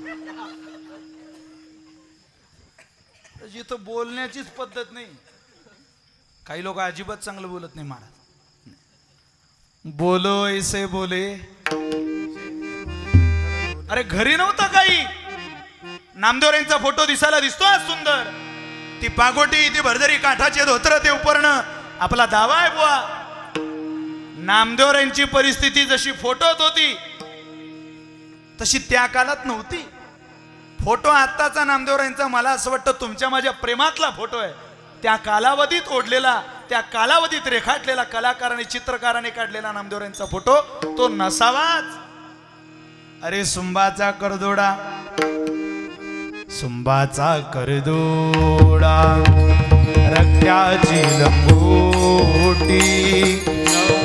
जिथं बोलण्याचीच पद्धत नाही काही लोक अजिबात चांगलं बोलत नाही महाराज. बोलो ऐसे बोले। अरे घरी नव्हता काही? नामदेव यांचा फोटो दिसायला दिसतो आज सुंदर. ती पागोटी ती भरदरी काठाचे धोत्र ते उपरणं. आपला दावा आहे बुवा. नामदेव यांची परिस्थिती जशी फोटोत होती तशी त्या काळात नव्हती. फोटो आत्ताचा नामदेव यांचा मला असं वाटतं तुमच्या माझ्या प्रेमातला फोटो आहे. त्या कालावधीत ओढलेला त्या कालावधीत रेखाटलेला कलाकाराने चित्रकाराने काढलेला नामदेवरांचा फोटो तो नसावाच. अरे सुंबाचा करदोडा. सुंबाचा करदोडा. रक्त्याची लंगोटी.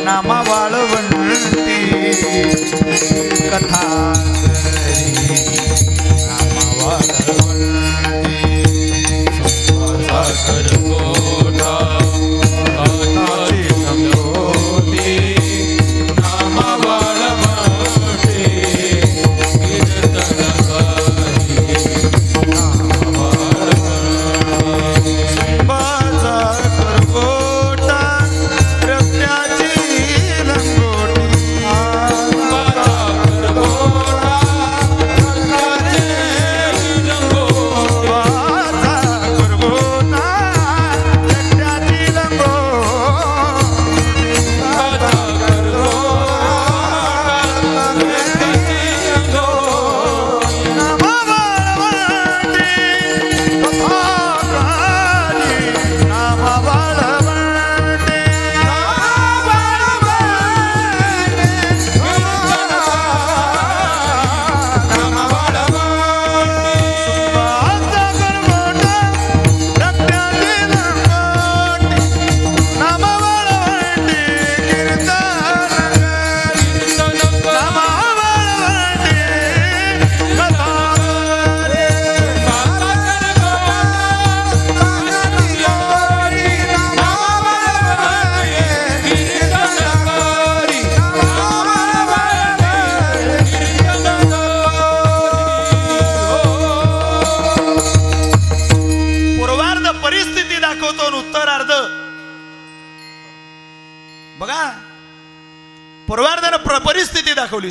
नामा वाळवंटी. कथा करी. नामा वाळवंटी. सुंबाचा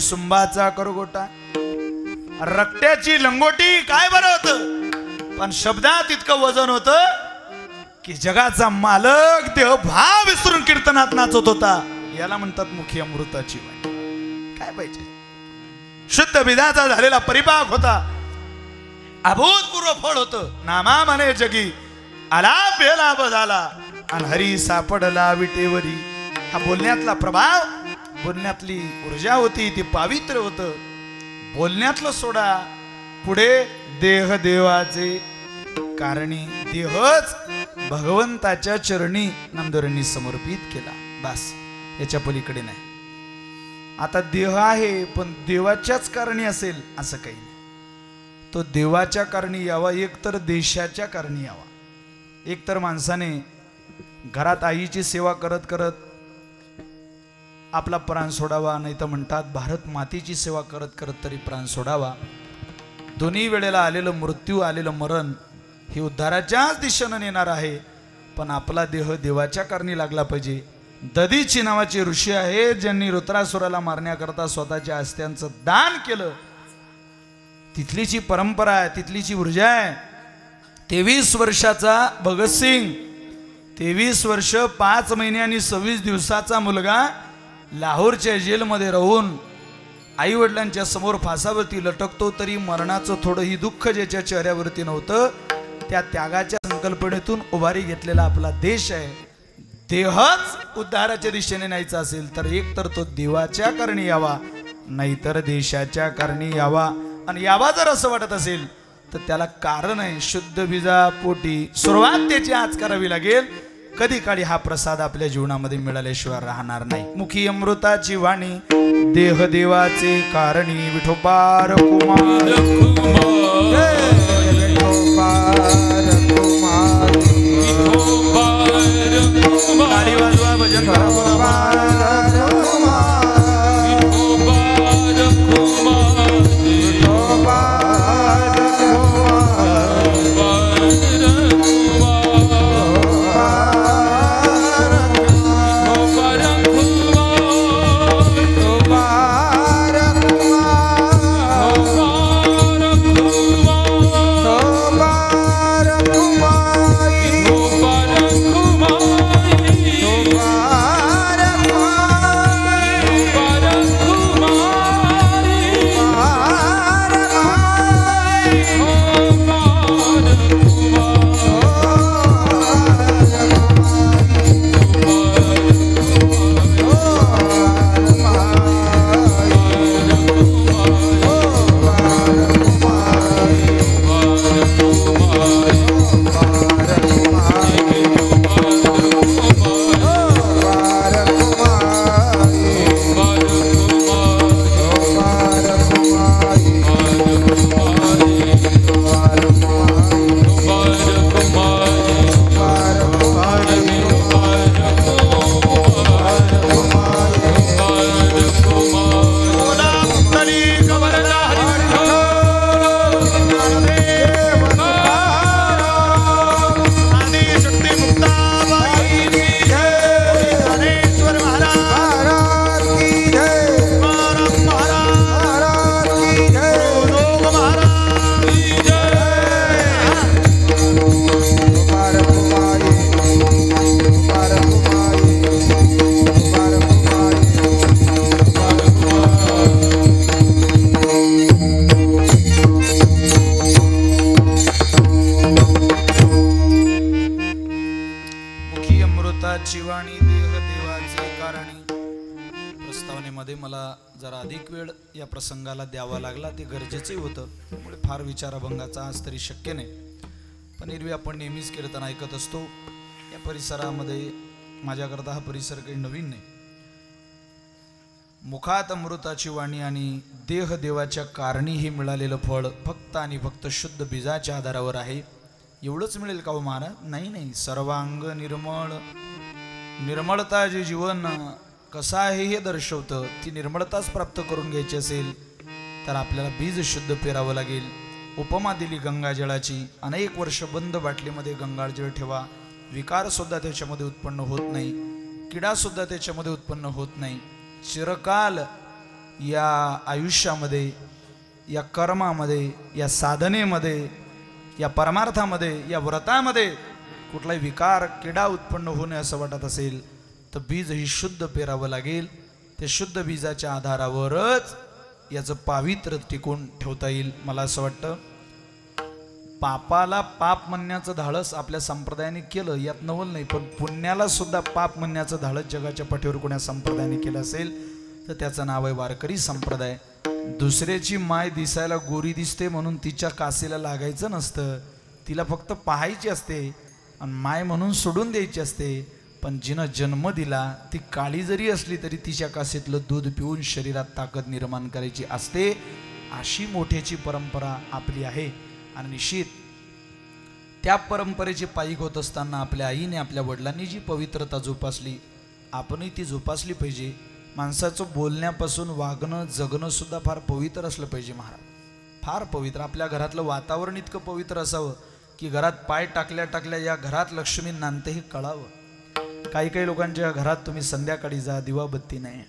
सुंबाचा करगोटा. रक्त्याची लंगोटी काय बरं होत? पण शब्दात इतकं वजन होत की जगाचा मालक देह भाव विसरून कीर्तनात नाचत होता. याला म्हणतात मुखी अमृताची वाणी. काय पाहिजे? शुद्ध विधाचा झालेला परिपाक होता. अभूतपूर्व फळ होत. नामा म्हणे जगी आलाप लाभ झाला. आणि हरी सापडला विटेवरी. हा बोलण्यातला प्रभाव बोलण्यातली ऊर्जा होती ती पावित्र्य होत. बोलण्यातलं सोडा. पुढे देह देवाचे कारणी देहच भगवंताच्या चरणी नामदोरांनी समर्पित केला. बस याच्या पलीकडे नाही. आता देह आहे पण देवाच्याच कारणी असेल असं काही नाही. तो देवाच्या कारणी यावा एक तर देशाच्या कारणी यावा. एक तर माणसाने घरात आईची सेवा करत करत आपला प्राण सोडावा नाही तर म्हणतात भारत मातीची सेवा करत करत तरी प्राण सोडावा. दोन्ही वेळेला आलेलं मृत्यू आलेलं मरण हे उद्धाराच्याच दिशेनं नेणार आहे. पण आपला देह देवाच्या कारणी लागला पाहिजे. ददीची नावाचे ऋषी आहे ज्यांनी रुत्रासुराला मारण्याकरता स्वतःच्या अस्त्यांचं दान केलं. तिथलीची परंपरा आहे तिथलीची ऊर्जा आहे तेवीस वर्षाचा भगतसिंग तेवीस वर्ष पाच महिने आणि सव्वीस दिवसाचा मुलगा लाहोरच्या जेलमध्ये राहून आई वडिलांच्या समोर फासावरती लटकतो तरी मरणाचं थोडंही दुःख ज्याच्या चेहऱ्यावरती नव्हतं त्या त्यागाच्या संकल्पनेतून उभारी घेतलेला आपला देश आहे. देहच उद्धाराच्या दिशेने न्यायचा असेल तर एक तर तो देवाच्या कारणी यावा नाहीतर देशाच्या कारणी यावा. आणि यावा जर असं वाटत असेल तर त्याला कारण आहे शुद्ध बीजा पोटी सुरुवात त्याची आज करावी लागेल. कधी काळी हा प्रसाद आपल्या जीवनामध्ये मिळाल्याशिवाय राहणार नाही. मुखी अमृताची वाणी देह देवाचे कारणी विठोबार कुमार. भजन शक्य नाही. पण एरवी आपण नेहमीच कीर्तन ऐकत असतो या परिसरामध्ये माझ्याकरता हा परिसर काही नवीन नाही. मुखात अमृताची वाणी आणि देह देवाच्या कारणी हे मिळालेलं फळ फक्त आणि फक्त शुद्ध बीजाच्या आधारावर आहे. एवढंच मिळेल का हो महाराज? नाही नाही. सर्वांग निर्मळ. निर्मळता जे जीवन कसं आहे हे दर्शवतं ती निर्मळताच प्राप्त करून घ्यायची असेल तर आपल्याला बीज शुद्ध पेरावं लागेल. उपमा दिली गंगाजळाची. अनेक वर्ष बंद बाटलीमध्ये गंगाजळ ठेवा. विकारसुद्धा त्याच्यामध्ये उत्पन्न होत नाही. किडासुद्धा त्याच्यामध्ये उत्पन्न होत नाही. चिरकाल या आयुष्यामध्ये या कर्मामध्ये या साधनेमध्ये या परमार्थामध्ये या व्रतामध्ये कुठलाही विकार किडा उत्पन्न होऊ नये असं वाटत असेल तर बीज ही शुद्ध पेरावं लागेल. ते शुद्ध बीजाच्या आधारावरच याचं पावित्र्य टिकून ठेवता येईल मला असं वाटतं. पापाला पाप म्हणण्याचं धाडस आपल्या संप्रदायाने केलं यात नवल नाही पण पुण्याला सुद्धा पाप म्हणण्याचं धाडस जगाच्या पाठीवर कोण्या संप्रदायाने केलं असेल तर त्याचं नाव आहे वारकरी संप्रदाय. दुसऱ्याची माय दिसायला गोरी दिसते म्हणून तिच्या कासेला लागायचं नसतं तिला फक्त पाहायची असते आणि माय म्हणून सोडून द्यायची असते पण जिनं जन्म दिला ती काळी जरी असली तरी तिच्या कासेतलं दूध पिऊन शरीरात ताकद निर्माण करायची असते अशी मोठ्याची परंपरा आपली आहे. आणि निश्चित त्या परंपरेचे पायीक होत असताना आपल्या आईने आपल्या वडिलांनी जी पवित्रता जोपासली आपणही ती जोपासली पाहिजे. माणसाचं बोलण्यापासून वागणं जगणं सुद्धा फार पवित्र असलं पाहिजे महाराज. फार पवित्र. आपल्या घरातलं वातावरण इतकं पवित्र असावं की घरात पाय टाकल्या टाकल्या या घरात लक्ष्मी नांदते हे कळावं. काही काही लोकांच्या घरात तुम्ही संध्याकाळी जा दिवाबत्ती नाही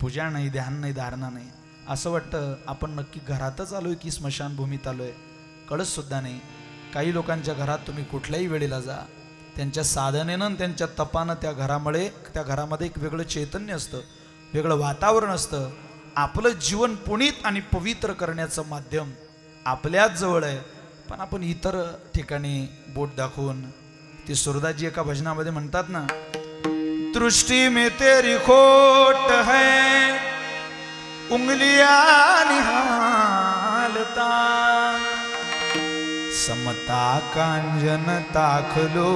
पूजा नाही ध्यान नाही धारणा नाही. असं वाटतं आपण नक्की घरातच आलोय की स्मशानभूमीत आलोय? आहे सुद्धा नाही. काही लोकांच्या घरात तुम्ही कुठल्याही वेळेला जा. त्यांच्या साधनेनं त्यांच्या तपानं त्या घरामुळे त्या घरामध्ये एक वेगळं चैतन्य असतं वेगळं वातावरण असतं. आपलं जीवन पुणित आणि पवित्र करण्याचं माध्यम आपल्याच जवळ आहे. पण आपण इतर ठिकाणी बोट दाखवून ते सुरदाजी एका भजनामध्ये म्हणतात ना दृष्टी में तेरी खोट है, उंगलियाँ निहालता, समता कांजन ताखलो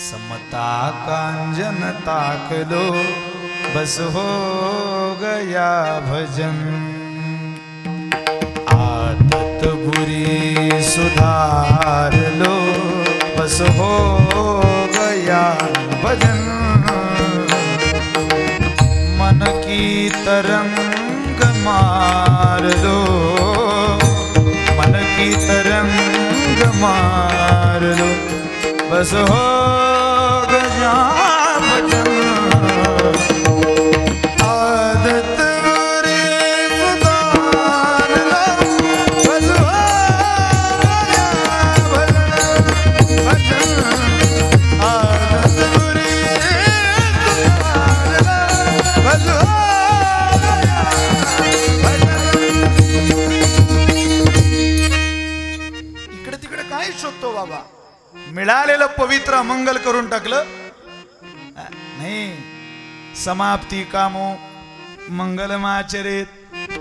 समता कांजन ताकलो बस हो गया भजन। आदत बुरी सुधार लो बस हो गया भजन. मन की तरंग मार लो मन की तरंग मार लो बस हो गया भजन. मिळालेलं पवित्र अमंगल करून टाकलं. नाही. समाप्ती कामो मंगलमाचरेत.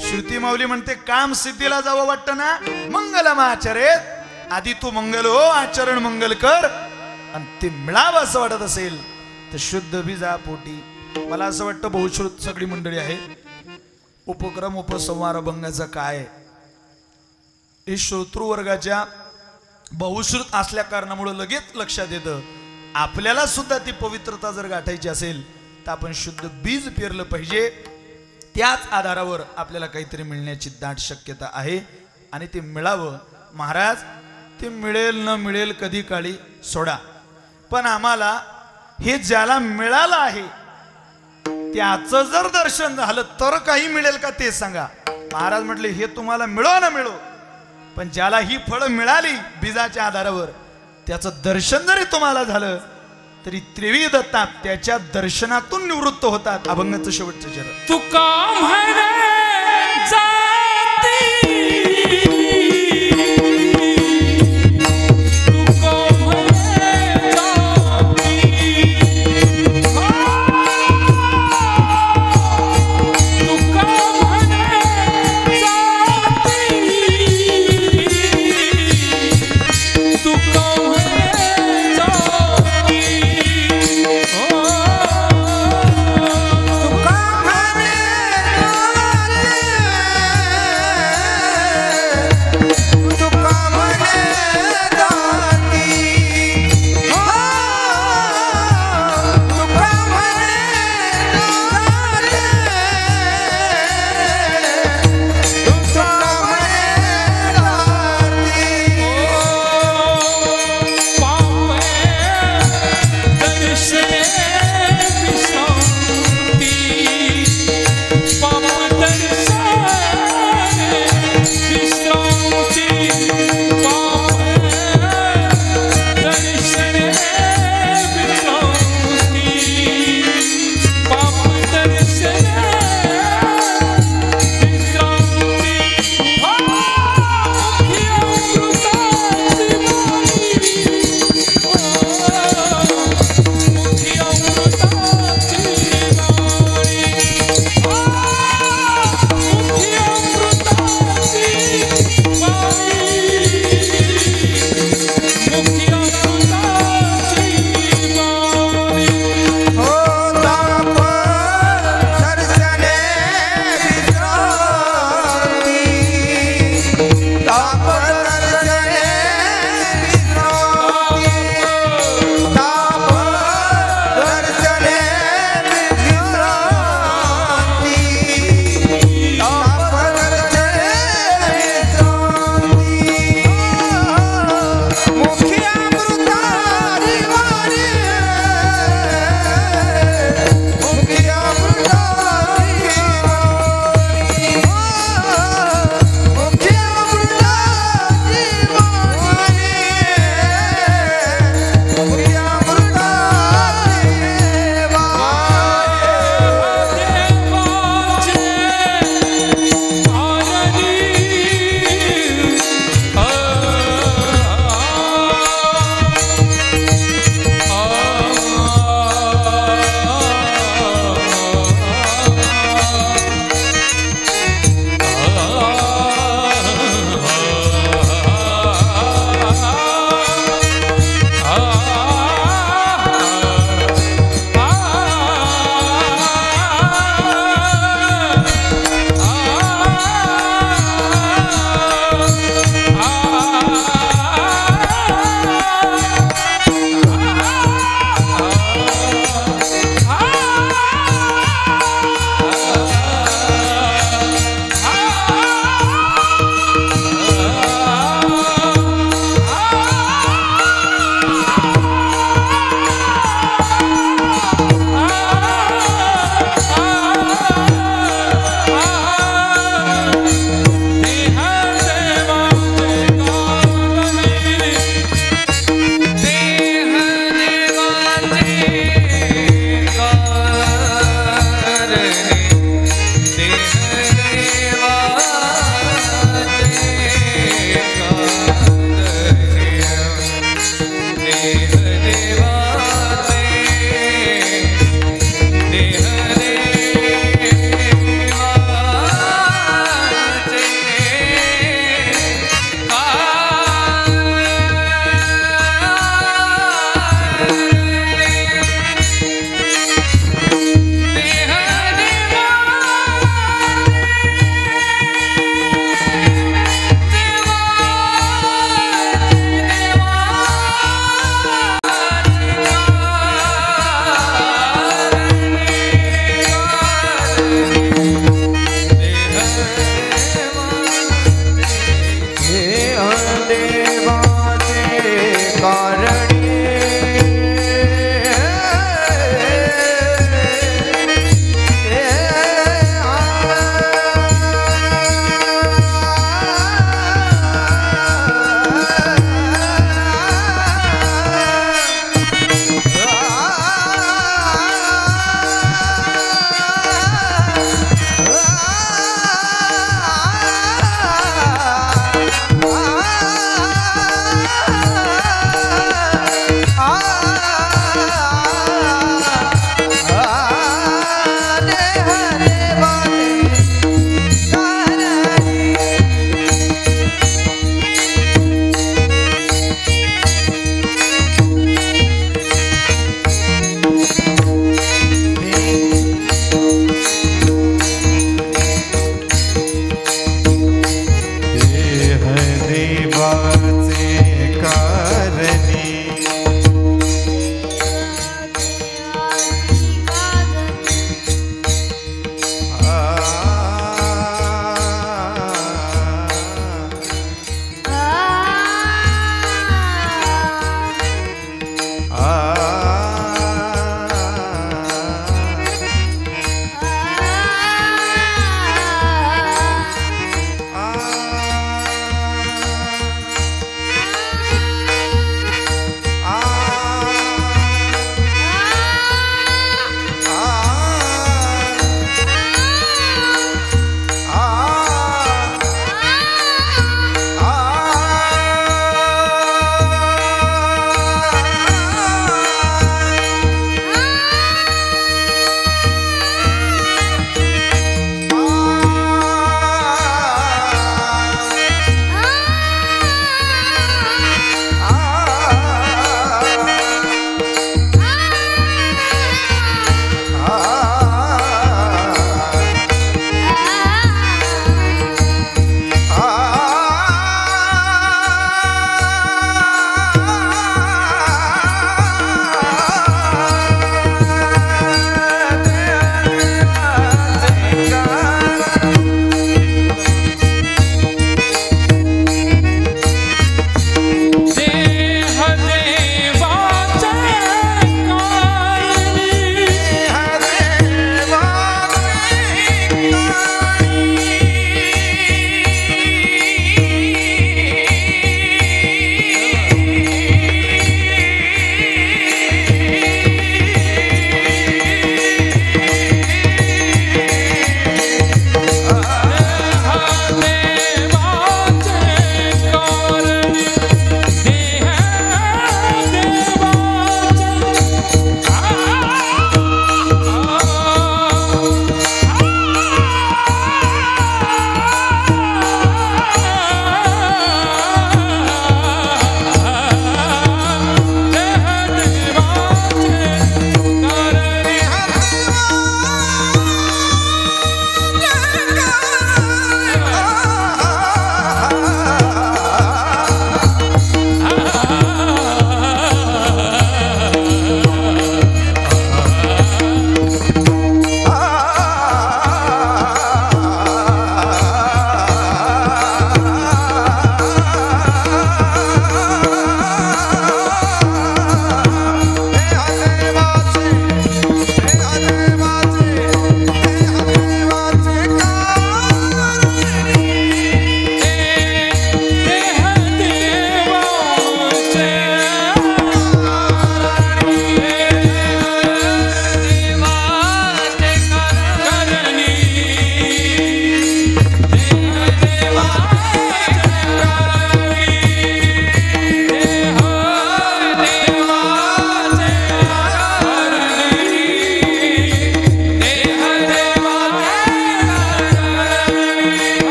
श्रुती माऊली म्हणते काम सिद्धीला जावं वाटतं ना? मंगलमाचरेत. आधी तू मंगल हो आचरण मंगल कर. आणि ते मिळावं असं वाटत असेल तर शुद्ध बीजा पोटी मला असं वाटतं बहुश्रुत सगळी मंडळी आहे. उपक्रम उपसंहार अभंगाचा काय? हे श्रोतृवर्गाच्या बहुश्रुत असल्या कारणामुळे लगेच लक्षात येतं. आपल्याला सुद्धा ती पवित्रता जर गाठायची असेल तर आपण शुद्ध बीज पेरलं पाहिजे. त्याच आधारावर आपल्याला काहीतरी मिळण्याची दाट शक्यता आहे. आणि ते मिळावं. महाराज ते मिळेल न मिळेल कधी काळी सोडा. पण आम्हाला हे ज्याला मिळालं आहे त्याचं जर दर्शन झालं तर काही मिळेल का ते सांगा. महाराज म्हटले हे तुम्हाला मिळो ना मिळो. पण ज्याला ही फळं मिळाली बीजाच्या आधारावर त्याचं दर्शन जरी तुम्हाला झालं तरी त्रिवी दत्ता त्याच्या दर्शनातून निवृत्त होतात अभंगाचं शेवटचं चरण. तुका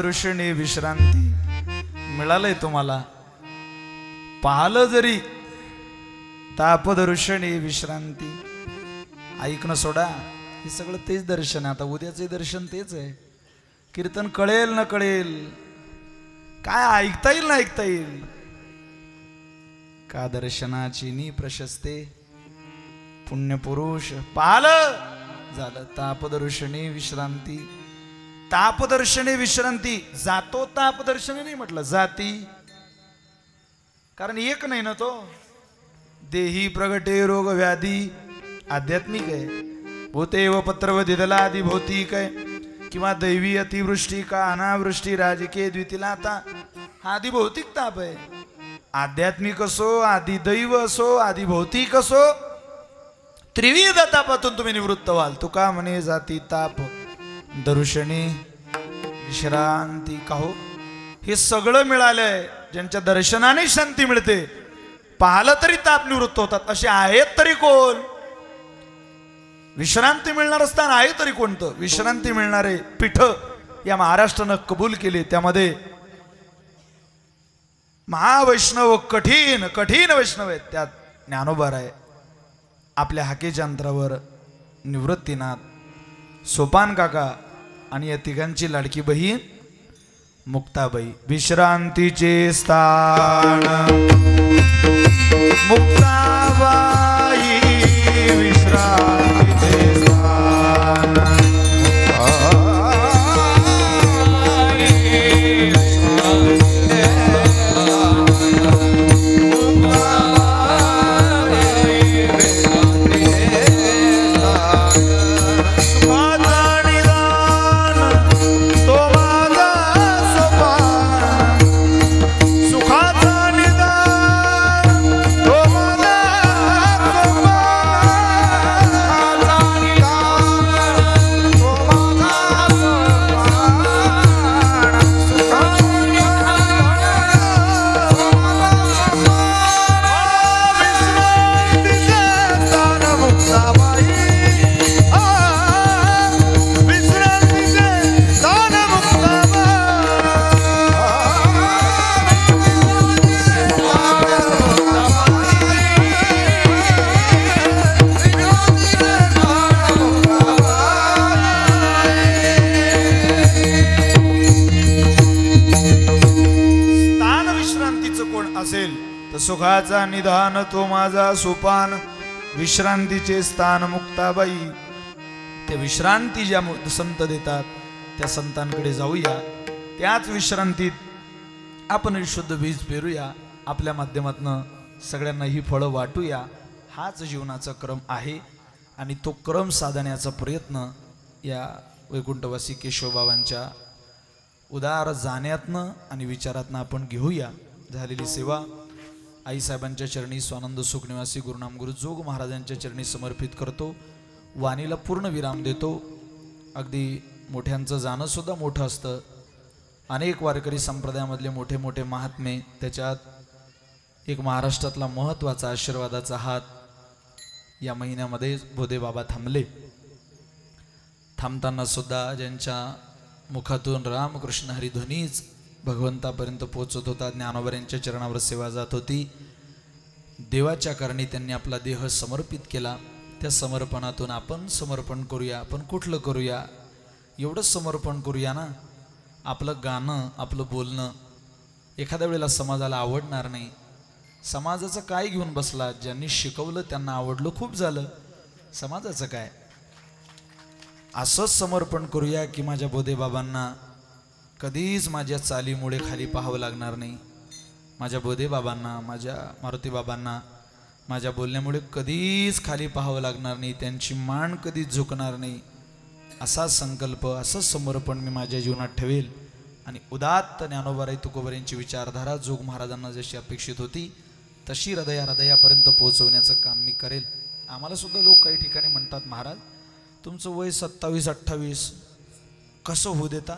ऋषीने विश्रांती. मिळालंय तुम्हाला? पाहलं जरी तापद ऋषणी विश्रांती ऐकणं सोडा हे सगळं तेच दर्शन आहे. आता उद्याचे दर्शन तेच आहे. कीर्तन कळेल न कळेल. काय ऐकता येईल ना ऐकता येईल? का दर्शनाची नी प्रशस्ते? पुण्यपुरुष. पाहिलं? झालं. तापद ऋषणी विश्रांती. तापदर्शने विश्रांती. जातो तापदर्शने नाही म्हटलं जाती. कारण एक नाही ना तो. देही प्रगटे रोग व्याधी. आध्यात्मिक आहे. भूते व पत्रव दिदला आदी भौतिक आहे. किंवा दैवी अतिवृष्टी का अनावृष्टी राजकीय द्वितीला आता. हा आधी भौतिक ताप आहे. आध्यात्मिक असो आधी दैव असो आधी भौतिक असो त्रिविध तापातून तुम्ही निवृत्त व्हाल. तुका म्हणे जाती ताप. दर्शनी विश्रांती काहो? हे सगळं मिळालंय. ज्यांच्या दर्शनाने शांती मिळते. पाहिलं तरी ताप निवृत्त होतात. असे आहेत तरी कोण? विश्रांती मिळणार स्थान आहे तरी कोणतं? विश्रांती मिळणारे पीठ या महाराष्ट्रानं कबूल केले. त्यामध्ये महावैष्णव कठीण कठीण वैष्णव आहेत. त्यात ज्ञानोबार आहे. आपल्या हाकेच्या अंतरावर निवृत्तीनाथ सोपान काका आणि या तिघांची लाडकी बहीण मुक्ताबाई. विश्रांतीचे स्थान. मुक्ताबाई. तो माझा सोपान विश्रांतीचे स्थान मुक्ताबाई. ते विश्रांती ज्या मु- संत देतात त्या संतांकडे जाऊया. त्याच विश्रांतीत आपण शुद्ध बीज पेरूया. आपल्या माध्यमातनं सगळ्यांना ही फळं वाटूया. हाच जीवनाचा क्रम आहे आणि तो क्रम साधण्याचा प्रयत्न या वैकुंठवासी केशवबाबांच्या उदार जाण्यातनं आणि विचारातनं आपण घेऊया. झालेली सेवा आईसाहेबांच्या चरणी स्वानंद सुखनिवासी गुरुनाम गुरु जोग महाराजांच्या चरणी समर्पित करतो. वाणीला पूर्ण विराम देतो. अगदी मोठ्यांचं जाणंसुद्धा मोठं असतं. अनेक वारकरी संप्रदायामधले मोठे मोठे महात्मे त्याच्यात एक महाराष्ट्रातला महत्त्वाचा आशीर्वादाचा हात या महिन्यामध्ये बोधेबाबा थांबले. थांबताना सुद्धा ज्यांच्या मुखातून रामकृष्ण हरिध्वनीच भगवंतापर्यंत पोचत होता ज्ञानोबर यांच्या चरणावर सेवा जात होती. देवाच्या कारणी त्यांनी आपला देह समर्पित केला. त्या समर्पणातून आपण समर्पण करूया आपण कुठलं करूया? एवढंच समर्पण करूया ना? आपलं गाणं आपलं बोलणं एखाद्या वेळेला समाजाला आवडणार नाही. समाजाचं काय घेऊन बसला? ज्यांनी शिकवलं त्यांना आवडलं खूप झालं. समाजाचं काय? असंच समर्पण करूया की माझ्या बोधे बाबांना कधीच माझ्या चालीमुळे खाली पाहावं लागणार नाही. माझ्या बोधे बाबांना माझ्या मारुती बाबांना माझ्या बोलण्यामुळे कधीच खाली पाहावं लागणार नाही. त्यांची मान कधीच झुकणार नाही. असा संकल्प असं समर्पण मी माझ्या जीवनात ठेवेल. आणि उदात्त ज्ञानोबाराई तुकोबर यांची विचारधारा जोग महाराजांना जशी अपेक्षित होती तशी हृदया हृदयापर्यंत पोहोचवण्याचं काम मी करेल. आम्हाला सुद्धा लोक काही ठिकाणी म्हणतात महाराज तुमचं वय सत्तावीस अठ्ठावीस कसं होऊ देता?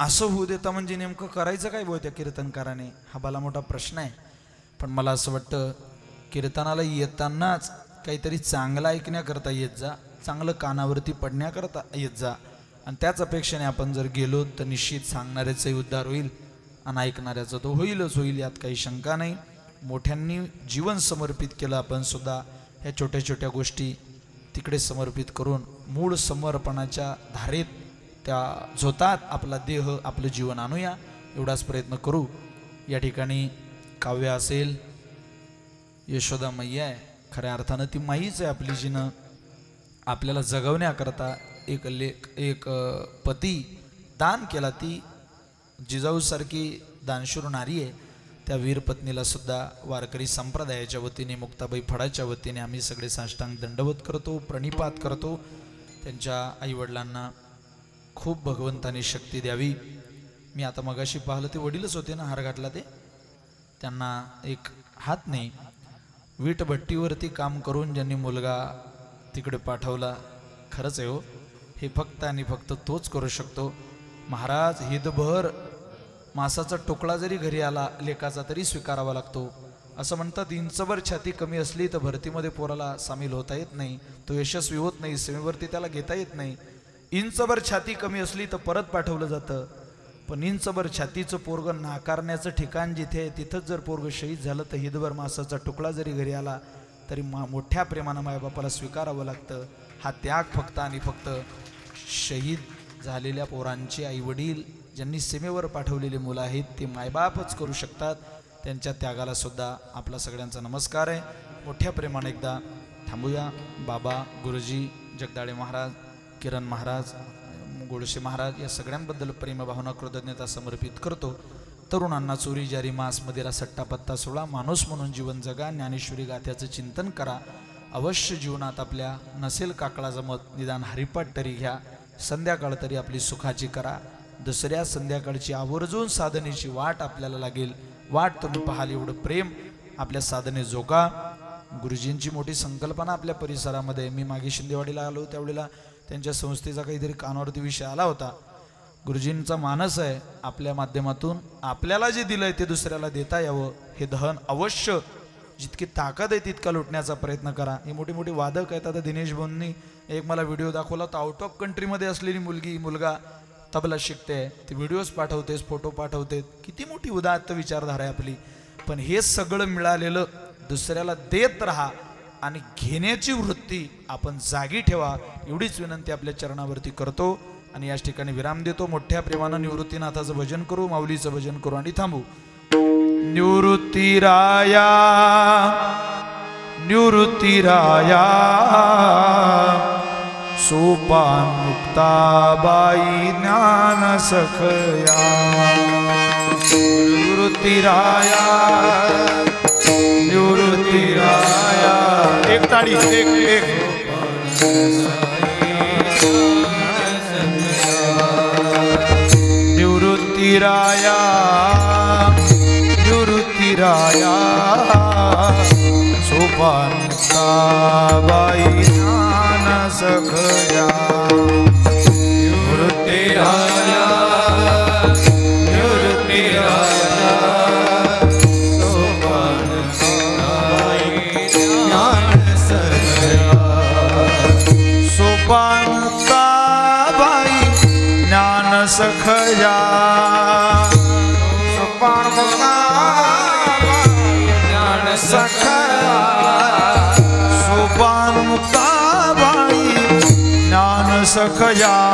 असं होऊ देता म्हणजे नेमकं करायचं काय बोल त्या कीर्तनकाराने? हा भला मोठा प्रश्न आहे. पण मला असं वाटतं कीर्तनाला येतानाच काहीतरी चांगलं ऐकण्याकरता येत जा. चांगलं कानावरती पडण्याकरता येत जा. आणि त्याच अपेक्षेने आपण जर गेलो तर निश्चित सांगणाऱ्याचाही उद्धार होईल आणि ऐकणाऱ्याचा तो होईलच होईल यात काही शंका नाही. मोठ्यांनी जीवन समर्पित केलं आपण सुद्धा. ह्या छोट्या छोट्या गोष्टी तिकडे समर्पित करून मूळ समर्पणाच्या धारेत त्या झोतात आपला देह आपलं जीवन आणूया. एवढाच प्रयत्न करू. या ठिकाणी काव्य असेल यशोदा मैया आहे. खऱ्या अर्थानं ती माईच आहे आपली जिनं. आपल्याला जगवण्याकरता एक लेख एक पती दान केला. ती जिजाऊसारखी दानशूर नारी आहे. त्या वीर पत्नीला सुद्धा वारकरी संप्रदायाच्या वतीने मुक्ताबाई फडाच्या वतीने आम्ही सगळे साष्टांग दंडवत करतो प्रणिपात करतो. त्यांच्या आईवडिलांना खूप भगवंताने शक्ती द्यावी. मी आता मगाशी पाहिलं ते वडीलच होते ना हार घातला ते. त्यांना एक हात नाही वीटभट्टीवरती काम करून ज्यांनी मुलगा तिकडे पाठवला खरंच आहे हो हे फक्त आणि फक्त तोच करू शकतो. महाराज हिदभर मासाचा टोकळा जरी घरी आला लेखाचा तरी स्वीकारावा लागतो. असं म्हणतात इंचभर छाती कमी असली तर भरतीमध्ये पोराला सामील होता येत नाही. तो यशस्वी होत नाही सीमेवरती त्याला घेता येत नाही. इंचभर छाती कमी असली तर परत पाठवलं जातं. पण इंचभर छातीचं पोरग नाकारण्याचं ठिकाण जिथे आहे तिथंच जर पोरग शहीद झालं तर हिदभर मासाचा तुकडा जरी घरी आला तरी मा मोठ्या प्रेमानं मायबापाला स्वीकारावं लागतं. हा त्याग फक्त आणि फक्त शहीद झालेल्या पोरांचे आईवडील ज्यांनी सीमेवर पाठवलेले मुलं आहेत ते मायबापच करू शकतात. त्यांच्या त्यागाला सुद्धा आपला सगळ्यांचा नमस्कार आहे. मोठ्या प्रेमाने एकदा थांबूया. बाबा गुरुजी जगदाळे महाराज किरण महाराज गोडसे महाराज या सगळ्यांबद्दल प्रेमभावना कृतज्ञता समर्पित करतो. तरुणांना चोरी जारी मास मदिरा सट्टा पत्ता सोळा माणूस म्हणून जीवन जगा ज्ञानेश्वरी गाथ्याचं चिंतन करा. अवश्य जीवनात आपल्या नसेल काकळा जमत निदान हरिपाठ तरी घ्या. संध्याकाळ तरी आपली सुखाची करा. दुसऱ्या संध्याकाळची आवर्जून साधनेची वाट आपल्याला लागेल. वाट तुम्ही पाहाल एवढं प्रेम. आपल्या साधने जोगा. गुरुजींची मोठी संकल्पना आपल्या परिसरामध्ये. मी मागे शिंदेवाडीला आलो त्यावेळेला त्यांच्या संस्थेचा काहीतरी कानावरती विषय आला होता. गुरुजींचा मानस आहे आपल्या माध्यमातून आपल्याला जे दिलंय ते दुसऱ्याला देता यावं. हे दहन अवश्य जितकी ताकद आहे तितका लुटण्याचा प्रयत्न करा. ही मोठी मोठी वादक आहेत. आता दिनेश भाऊंनी एक मला व्हिडिओ दाखवला तर आउट ऑफ कंट्रीमध्ये असलेली मुलगी मुलगा तबला शिकते. ती व्हिडिओज पाठवतेस फोटो पाठवते किती मोठी उदात्त विचारधारा आहे आपली. पण हे सगळं मिळालेलं दुसऱ्याला देत राहा. आणि घेण्याची वृत्ती आपण जागी ठेवा एवढीच विनंती आपल्या चरणावरती करतो. आणि याच ठिकाणी विराम देतो. मोठ्या प्रेमानं निवृत्तीनाथाचं भजन करू माऊलीचं भजन करू आणि थांबू. निवृत्तीराया निवृत्तीराया सोपान मुक्ताबाई ज्ञान सखया. निवृत्तीराया निवृत्ती राया एक ताडी एक एक निवृत्ती राया निवृत्ती राया सोपान बाई ज्ञान सखया निवृत्ती राया. सोपान मुक्ताबाई ज्ञान सखया